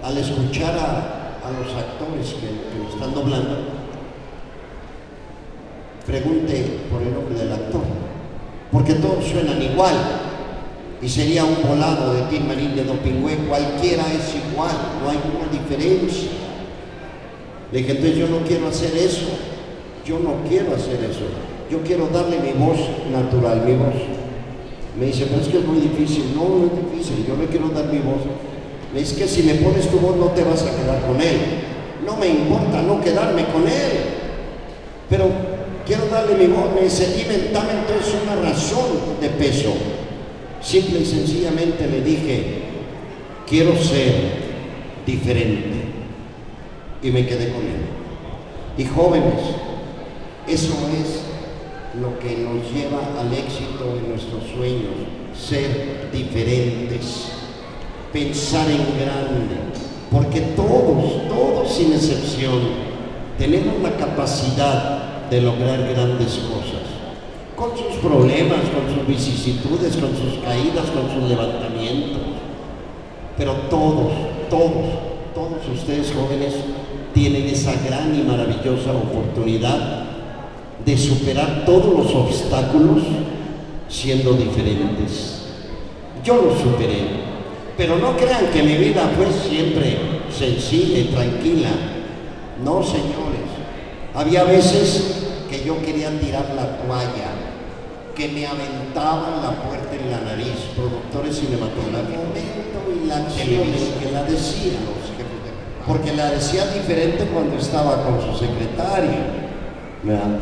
E: al escuchar a, a los actores que, que están doblando, pregunte por el nombre del actor, porque todos suenan igual y sería un volado de Tim Marín de Dopingüe, cualquiera es igual, no hay una diferencia. Le dije, entonces yo no quiero hacer eso, yo no quiero hacer eso, yo quiero darle mi voz natural, mi voz. Me dice, pero es que es muy difícil, no, no es difícil, yo le quiero dar mi voz. Me dice que si le pones tu voz no te vas a quedar con él. No me importa no quedarme con él, pero quiero darle mi voz. Me dice, dame entonces una razón de peso. Simple y sencillamente le dije, quiero ser diferente. Y me quedé con él. Y jóvenes, eso es lo que nos lleva al éxito de nuestros sueños, ser diferentes, pensar en grande, porque todos, todos sin excepción, tenemos la capacidad de lograr grandes cosas con sus problemas, con sus vicisitudes, con sus caídas, con sus levantamientos. Pero todos, todos, todos ustedes jóvenes tienen esa gran y maravillosa oportunidad de superar todos los obstáculos siendo diferentes. Yo lo superé, pero no crean que mi vida fue siempre sencilla y tranquila. No, señores. Había veces que yo quería tirar la toalla, que me aventaban la puerta en la nariz, productores cinematográficos y la televisión que la decía, porque la decía diferente cuando estaba con su secretario, ¿verdad?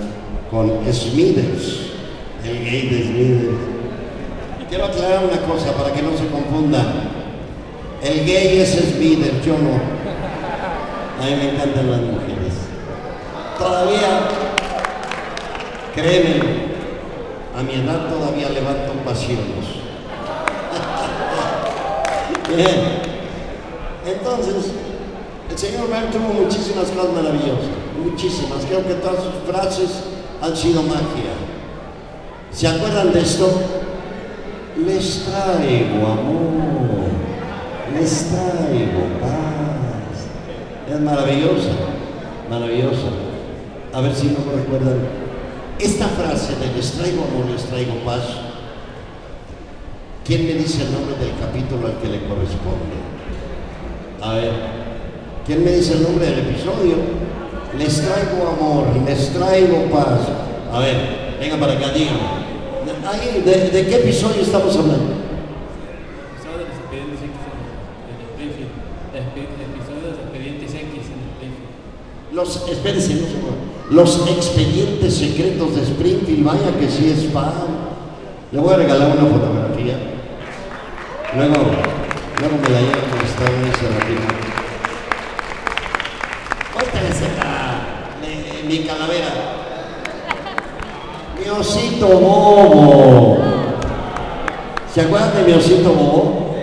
E: con Smithers, el gay de Smithers. Quiero aclarar una cosa para que no se confundan. El gay es Smithers, yo no. A mí me encantan las mujeres. Todavía, créeme, a mi edad todavía levanto pasiones. Bien. Entonces, el señor Bert tuvo muchísimas cosas maravillosas, muchísimas. Creo que todas sus frases han sido magia. ¿Se acuerdan de esto? Les traigo amor, les traigo paz. Es maravillosa, maravillosa. A ver si no me recuerdan. Esta frase de les traigo amor, les traigo paz. ¿Quién me dice el nombre del capítulo al que le corresponde? A ver, ¿quién me dice el nombre del episodio? Les traigo amor, les traigo paz. A ver, venga para acá, díganme. Ahí, ¿de, de qué episodio estamos hablando?
N: Los expedientes X en en Springfield. Espe- Episodio de los expedientes X en Springfield.
E: Los, espérense, no. Los expedientes secretos de Springfield, vaya que sí es fan. Le voy a regalar una fotografía. Luego, luego me la llevo con y se la eh, mi calavera. Mi osito bobo. ¿Se acuerdan de mi osito bobo?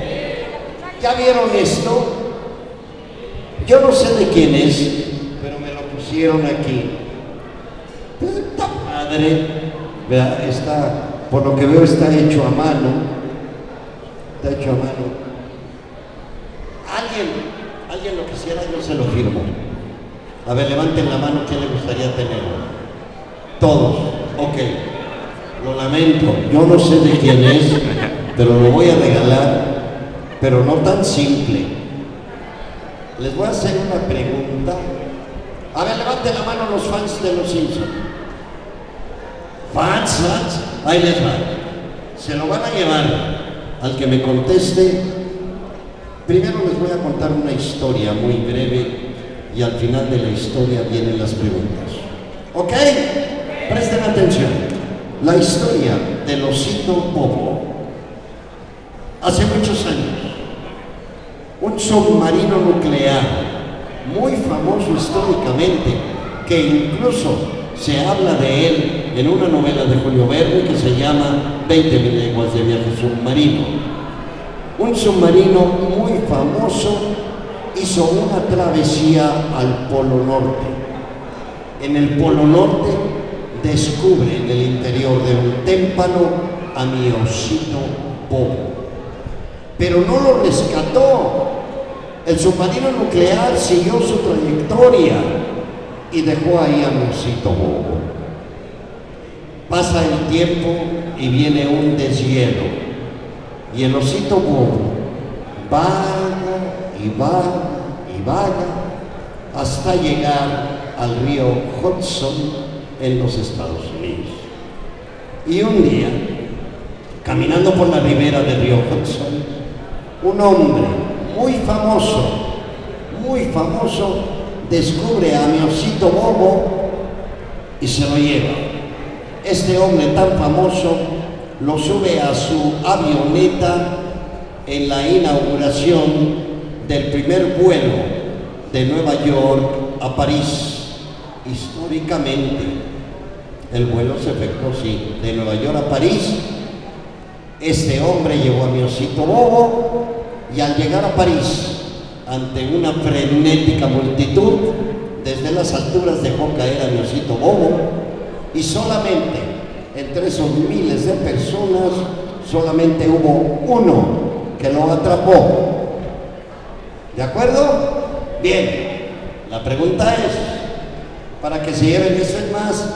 E: ¿Ya vieron esto? Yo no sé de quién es, pero me lo pusieron aquí. Está por lo que veo, está hecho a mano. Está hecho a mano. Alguien, alguien lo quisiera, yo se lo firmo. A ver, levanten la mano, ¿quién le gustaría tenerlo? Todos, ok. Lo lamento, yo no sé de quién es, pero lo voy a regalar, pero no tan simple. Les voy a hacer una pregunta. A ver, levanten la mano los fans de los Simpsons. Fans, ahí les va. Se lo van a llevar al que me conteste. Primero les voy a contar una historia muy breve y al final de la historia vienen las preguntas. ¿Ok? Presten atención. La historia del osito bobo. Hace muchos años, un submarino nuclear muy famoso históricamente, que incluso se habla de él en una novela de Julio Verne que se llama 20 mil leguas de viaje submarino. Un submarino muy famoso hizo una travesía al Polo Norte. En el Polo Norte descubre en el interior de un témpano a mi osito. Pero no lo rescató. El submarino nuclear siguió su trayectoria y dejó ahí a osito bobo. Pasa el tiempo y viene un deshielo. Y el osito bobo vaga y vaga y vaga hasta llegar al río Hudson en los Estados Unidos. Y un día, caminando por la ribera del río Hudson, un hombre muy famoso, muy famoso, descubre a mi osito bobo y se lo lleva. Este hombre tan famoso lo sube a su avioneta en la inauguración del primer vuelo de Nueva York a París. Históricamente, el vuelo se efectuó, sí, de Nueva York a París. Este hombre llevó a mi osito bobo y al llegar a París, ante una frenética multitud, desde las alturas dejó caer a mi osito bobo y solamente entre esos miles de personas, solamente hubo uno que lo atrapó. ¿De acuerdo? Bien. La pregunta es, para que se lleven eso es más,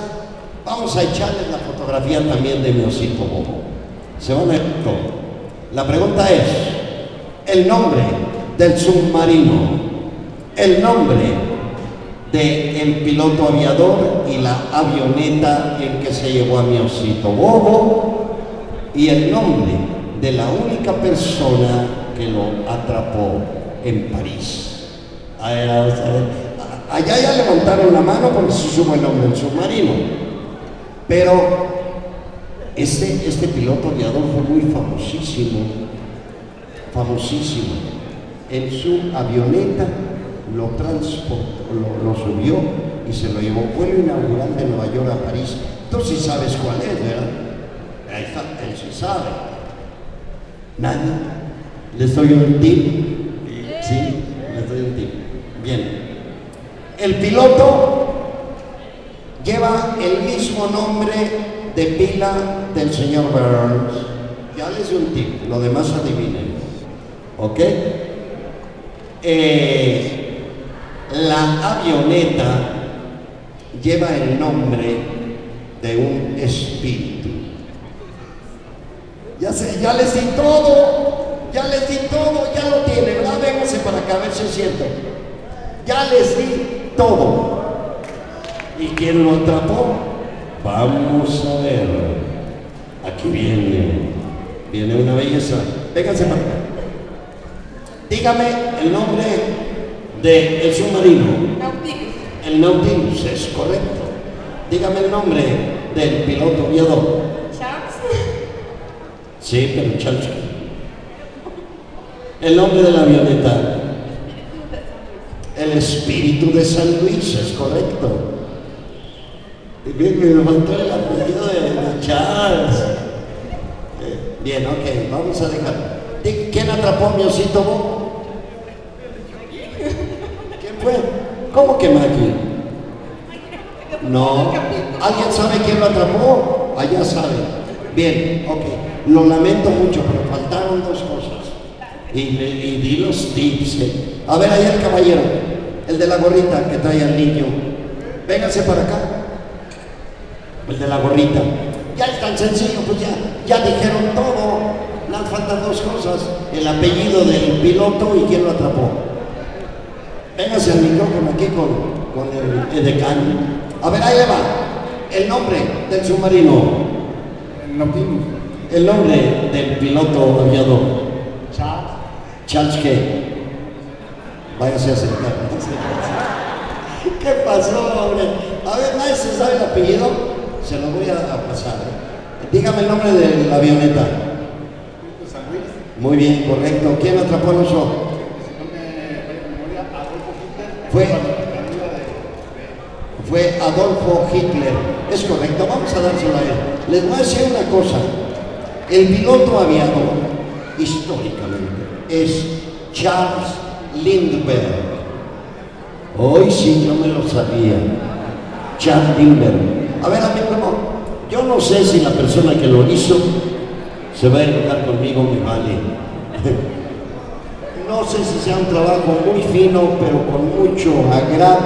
E: vamos a echarles la fotografía también de mi osito bobo. Se van a. La pregunta es, el nombre del submarino, el nombre del piloto aviador y la avioneta en que se llevó a mi osito bobo y el nombre de la única persona que lo atrapó en París. Allá ya levantaron la mano porque se supo el nombre del submarino. Pero este, este piloto aviador fue muy famosísimo, famosísimo. En su avioneta lo transportó, lo, subió y se lo llevó. Vuelo inaugural de Nueva York a París. Tú sí sabes cuál es, ¿verdad? Ahí está, él sí sabe. Nadie. Les doy un tip. Sí, les doy un tip. Bien. El piloto lleva el mismo nombre de pila del señor Burns. Ya les doy un tip, lo demás adivinen. ¿Ok? Eh, la avioneta lleva el nombre de un espíritu. Ya les di todo, ya les di todo, ya lo tiene, ¿verdad? Vénganse para acá, a ver si es. Ya les di todo. ¿Y quién lo atrapó? Vamos a ver. Aquí viene, viene una belleza. Vénganse para acá. Dígame el nombre del submarino. El Nautilus, es correcto. Dígame el nombre del piloto aviador. Sí, pero Charles. El nombre de la avioneta. El espíritu de San Luis, es correcto. Y bien, me faltó el apellido de, Charles. Eh, Bien, ok, vamos a dejar. ¿Quién atrapó mi osito bobo? ¿Quién fue? ¿Cómo que Maggie? No. ¿Alguien sabe quién lo atrapó? Allá sabe. Bien, ok. Lo lamento mucho, pero faltaron dos cosas. Y, y di los tips. eh. A ver, ahí el caballero, el de la gorrita que trae al niño. Véngase para acá. El de la gorrita. Ya es tan sencillo, pues ya, ya dijeron todo. Nos faltan dos cosas. El apellido del piloto y quién lo atrapó. Véngase al micrófono aquí con, con el edecán. A ver, ahí va. El nombre del submarino. El nombre del piloto aviador. Charles. Charles qué? Váyase a acercar. ¿Qué pasó, hombre? A ver, nadie se sabe el apellido. Se lo voy a, pasar. ¿eh? Dígame el nombre de la avioneta. Muy bien, correcto. ¿Quién atrapó el oso? Fue, fue Adolfo Hitler. Es correcto, vamos a dárselo a él. Les voy a decir una cosa. El piloto aviador, históricamente, es Charles Lindbergh. Hoy sí yo me lo sabía. Charles Lindbergh. A ver, amigo, no. Yo no sé si la persona que lo hizo se va a enojar conmigo, me vale. No sé si sea un trabajo muy fino, pero con mucho agrado.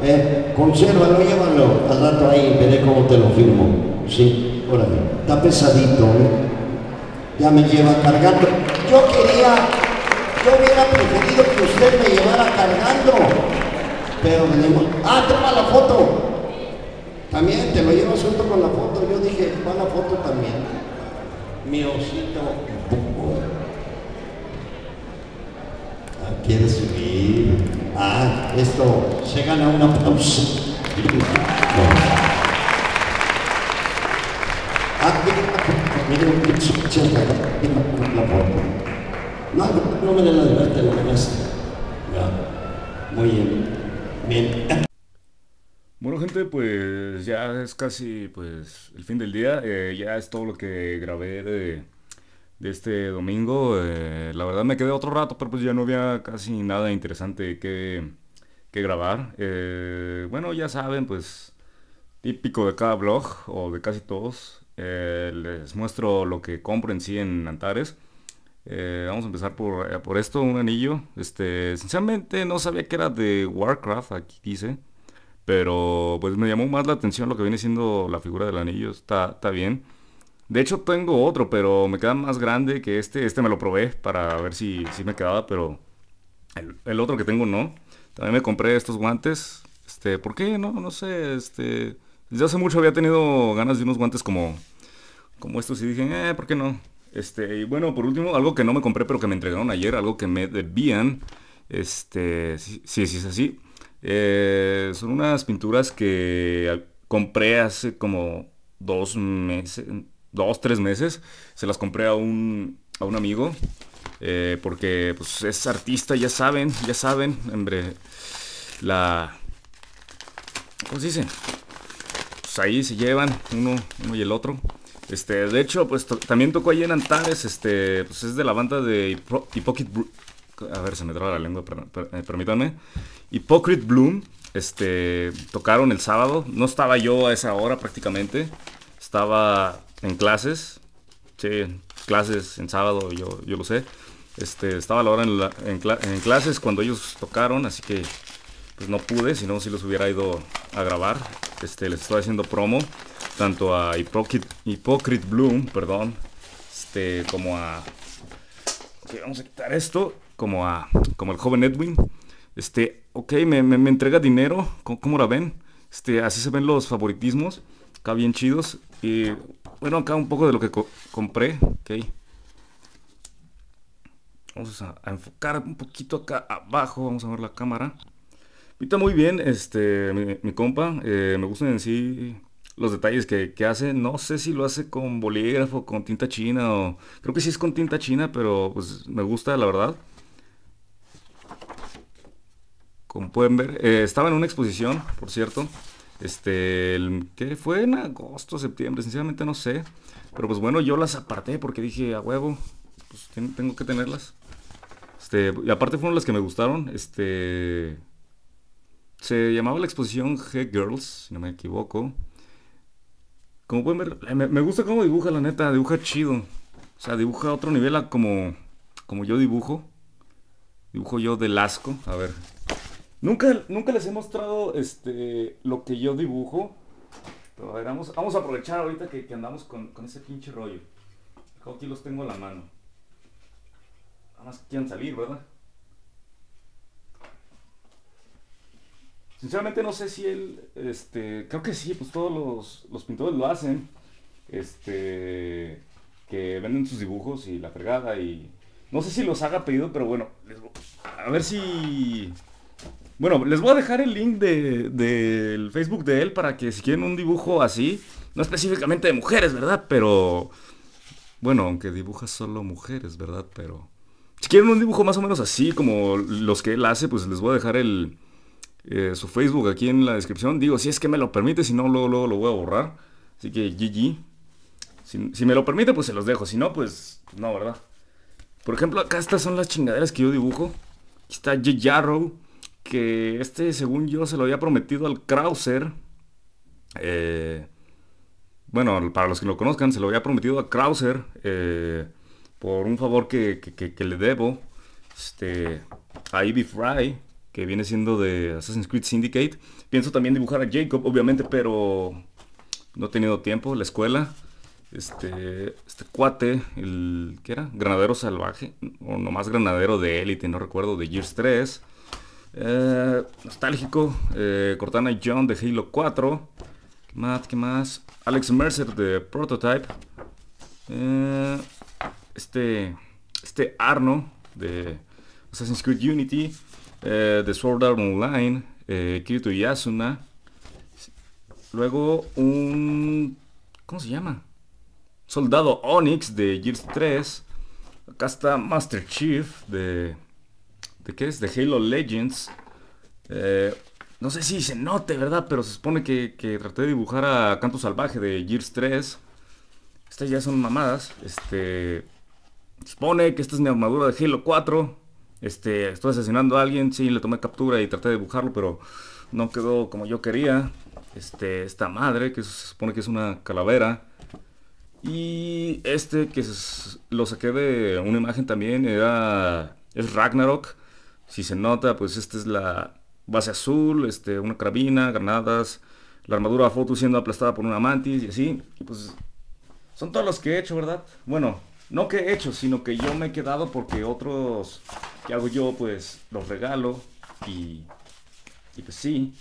E: Eh, consérvalo, llévalo al rato ahí, veré cómo te lo firmo. Sí, órale. Está pesadito, ¿eh? Ya me lleva cargando. Yo quería, yo hubiera preferido que usted me llevara cargando. Pero me dijo, ah, toma la foto. También te lo llevas junto con la foto. Yo dije, va la foto también. Mi osito. ¿Quiere subir? Ah, esto se gana un aplauso. Ah. No, no me den la libertad, lo ganaste. Ya. Muy bien. Bien.
A: Bueno gente, pues ya es casi pues el fin del día, eh, ya es todo lo que grabé de, de este domingo, eh, la verdad me quedé otro rato, pero pues ya no había casi nada interesante que, que grabar, Eh, bueno ya saben pues típico de cada blog o de casi todos, eh, les muestro lo que compro en sí en Antares, vamos a empezar por, por esto, un anillo. Este, sinceramente no sabía que era de Warcraft, aquí dice. Pero pues me llamó más la atención lo que viene siendo la figura del anillo. Está, está bien. De hecho tengo otro, pero me queda más grande que este. Este me lo probé para ver si, si me quedaba, pero el, otro que tengo no. También me compré estos guantes. Este, ¿por qué? No, no sé. Este, desde hace mucho había tenido ganas de unos guantes como, como estos y dije, eh, ¿por qué no? Este, y bueno, por último, algo que no me compré, pero que me entregaron ayer, algo que me debían. Este, sí, sí, sí es así. Eh, son unas pinturas que compré hace como dos meses, dos, tres meses. Se las compré a un, a un amigo. eh, porque pues, es artista, ya saben, ya saben, hombre, la... ¿Cómo se dice? Pues ahí se llevan uno, uno y el otro. Este, de hecho, pues también tocó ahí en Antares, este, pues es de la banda de Hypocrite Bru- A ver, se me traba la lengua, eh, permítanme. Hypocrite Bloom, este, tocaron el sábado. No estaba yo a esa hora prácticamente. Estaba en clases. Sí, clases en sábado, yo, yo lo sé. Este, estaba a la hora en, la- en cla- en clases cuando ellos tocaron, así que pues no pude, si no, si los hubiera ido a grabar. Este, les estoy haciendo promo, tanto a Hypocrite, Hypocrite Bloom, perdón, este, como a... Vamos a quitar esto, como a... como el joven Edwin. Este, ok, me, me- me entrega dinero, ¿cómo, cómo la ven? Este, así se ven los favoritismos, acá bien chidos. Y bueno, acá un poco de lo que co- compré, ok. Vamos a, enfocar un poquito acá abajo, vamos a ver la cámara. Ahorita muy bien, este, mi, mi compa, eh, me gustan en sí los detalles que, que hace. No sé si lo hace con bolígrafo, con tinta china o... Creo que sí es con tinta china, pero pues me gusta, la verdad. Como pueden ver, eh, estaba en una exposición, por cierto. Este, el, ¿qué fue? En agosto, septiembre, sinceramente no sé. Pero pues bueno, yo las aparté porque dije, a huevo, pues ten- tengo que tenerlas. Este, y aparte fueron las que me gustaron. Este, se llamaba la exposición G-Girls, si no me equivoco. Como pueden ver, me, gusta cómo dibuja, la neta, dibuja chido. O sea, dibuja a otro nivel a como, como yo dibujo. Dibujo yo del asco. A ver. Nunca, nunca les he mostrado este, lo que yo dibujo. Pero a ver, vamos, vamos a aprovechar ahorita que, que andamos con, con ese pinche rollo. Aquí los tengo a la mano. Nada más que quieran salir, ¿verdad? Sinceramente no sé si él, este, creo que sí, pues todos los, los pintores lo hacen, este, que venden sus dibujos y la fregada y no sé si los haga pedido, pero bueno, a ver si, bueno, les voy a dejar el link de, del Facebook de él para que si quieren un dibujo así, no específicamente de mujeres, ¿verdad? Pero, bueno, aunque dibuja solo mujeres, ¿verdad? Pero, si quieren un dibujo más o menos así como los que él hace, pues les voy a dejar el, eh, su Facebook aquí en la descripción. Digo, si es que me lo permite, si no, luego, luego lo voy a borrar. Así que GG. Si, me lo permite, pues se los dejo. Si no, pues no, ¿verdad? Por ejemplo, acá estas son las chingaderas que yo dibujo. Aquí está J. Jarrow, que este, según yo, se lo había prometido al Krauser. Eh, bueno, para los que lo conozcan, se lo había prometido a Krauser eh, por un favor que, que- le debo. Este, a Ivy Fry, que viene siendo de Assassin's Creed Syndicate. Pienso también dibujar a Jacob, obviamente, pero no he tenido tiempo. La escuela, este, este cuate, el, ¿qué era? Granadero Salvaje, o nomás Granadero de Élite, no recuerdo, de Gears 3. Eh, nostálgico, eh, Cortana y John de Halo 4. ¿Qué más? ¿Qué más? Alex Mercer de Prototype. Eh, este, este Arno de Assassin's Creed Unity. de Sword Art Online. Kirito Yasuna. Luego un... ¿Cómo se llama? Soldado Onyx de Gears 3. Acá está Master Chief de... ¿De qué es? De Halo Legends. Eh, no sé si se note, ¿verdad? Pero se supone que, que traté de dibujar a Canto Salvaje de Gears 3. Estas ya son mamadas. Este... Se supone que esta es mi armadura de Halo 4. Este, estoy asesinando a alguien, sí, le tomé captura y traté de dibujarlo, pero no quedó como yo quería. Este, esta madre, que se supone que es una calavera. Y este que lo saqué de una imagen también era es Ragnarok. Si se nota, pues esta es la base azul, este, una carabina, granadas, la armadura Fotu siendo aplastada por una mantis y así. Pues son todos los que he hecho, ¿verdad? Bueno, no que he hecho, sino que yo me he quedado porque otros que hago yo, pues los regalo y, pues sí.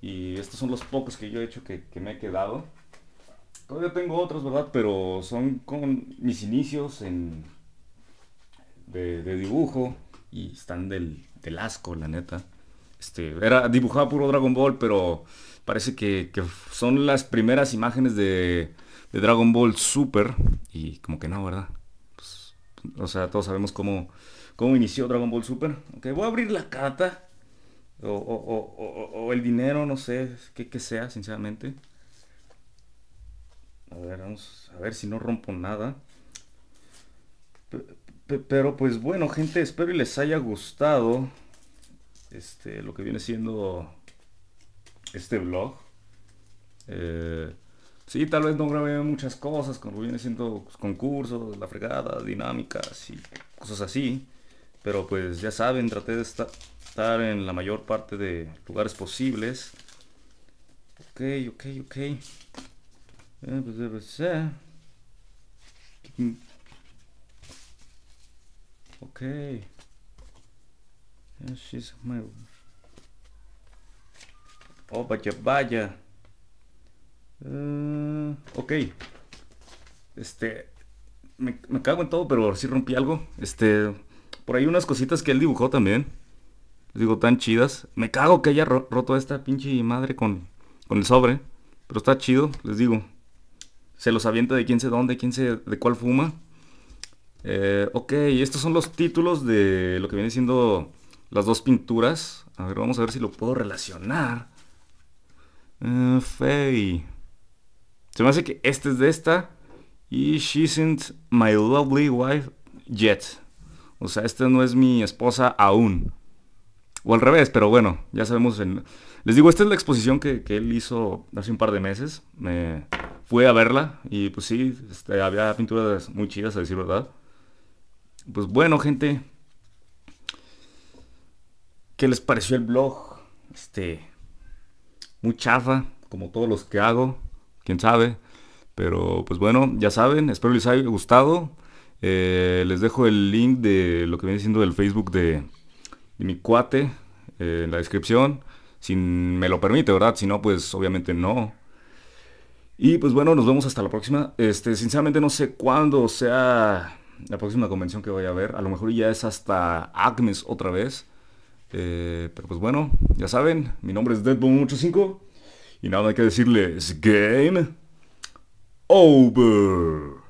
A: Y estos son los pocos que yo he hecho que, me he quedado. Todavía tengo otros, ¿verdad? Pero son con mis inicios en, de dibujo y están del, asco, la neta. Este, era dibujaba puro Dragon Ball, pero parece que, que son las primeras imágenes de, Dragon Ball Super y como que no, ¿verdad? Pues, o sea, todos sabemos cómo, cómo inició Dragon Ball Super. Ok, voy a abrir la carta o, o- o- o- el dinero, no sé qué, qué sea, sinceramente. A ver, vamos a ver si no rompo nada. Pe- pe- Pero pues bueno, gente, espero y les haya gustado este, lo que viene siendo este vlog. Eh, sí, tal vez no grabé muchas cosas, como viene siendo pues, concursos, la fregada, dinámicas y cosas así. Pero pues ya saben, traté de esta- estar en la mayor parte de lugares posibles. Ok, ok, ok. Eh, pues, eh, pues, Ok. Yeah, she's my... Oh, vaya, vaya. Eh, ok. Este... Me, me cago en todo, pero sí rompí algo. Este... Por ahí unas cositas que él dibujó también. Les digo, tan chidas. Me cago que haya ro- roto esta pinche madre con, con el sobre. Pero está chido, les digo. Se los avienta de quién sé dónde, quién sé de cuál fuma. Eh, ok, estos son los títulos de lo que viene siendo las dos pinturas. A ver, vamos a ver si lo puedo relacionar. Faye. Se me hace que este es de esta. Y She isn't my lovely wife yet. O sea, esta no es mi esposa aún. O al revés, pero bueno, ya sabemos. en- Les digo, esta es la exposición que, que él hizo hace un par de meses. Me fui a verla y pues sí, este, había pinturas muy chidas, a decir verdad. Pues bueno, gente. ¿Qué les pareció el blog? Este. Muy chafa, como todos los que hago. Quién sabe. Pero pues bueno, ya saben, espero les haya gustado. Eh, les dejo el link de lo que viene siendo el Facebook de, de mi cuate eh, en la descripción. Si me lo permite, ¿verdad? Si no, pues obviamente no. Y pues bueno, nos vemos hasta la próxima. Este, sinceramente no sé cuándo sea la próxima convención que voy a ver. A lo mejor ya es hasta Agnes otra vez. Eh, pero pues bueno, ya saben, mi nombre es Deadbone85 y nada hay que decirles game over.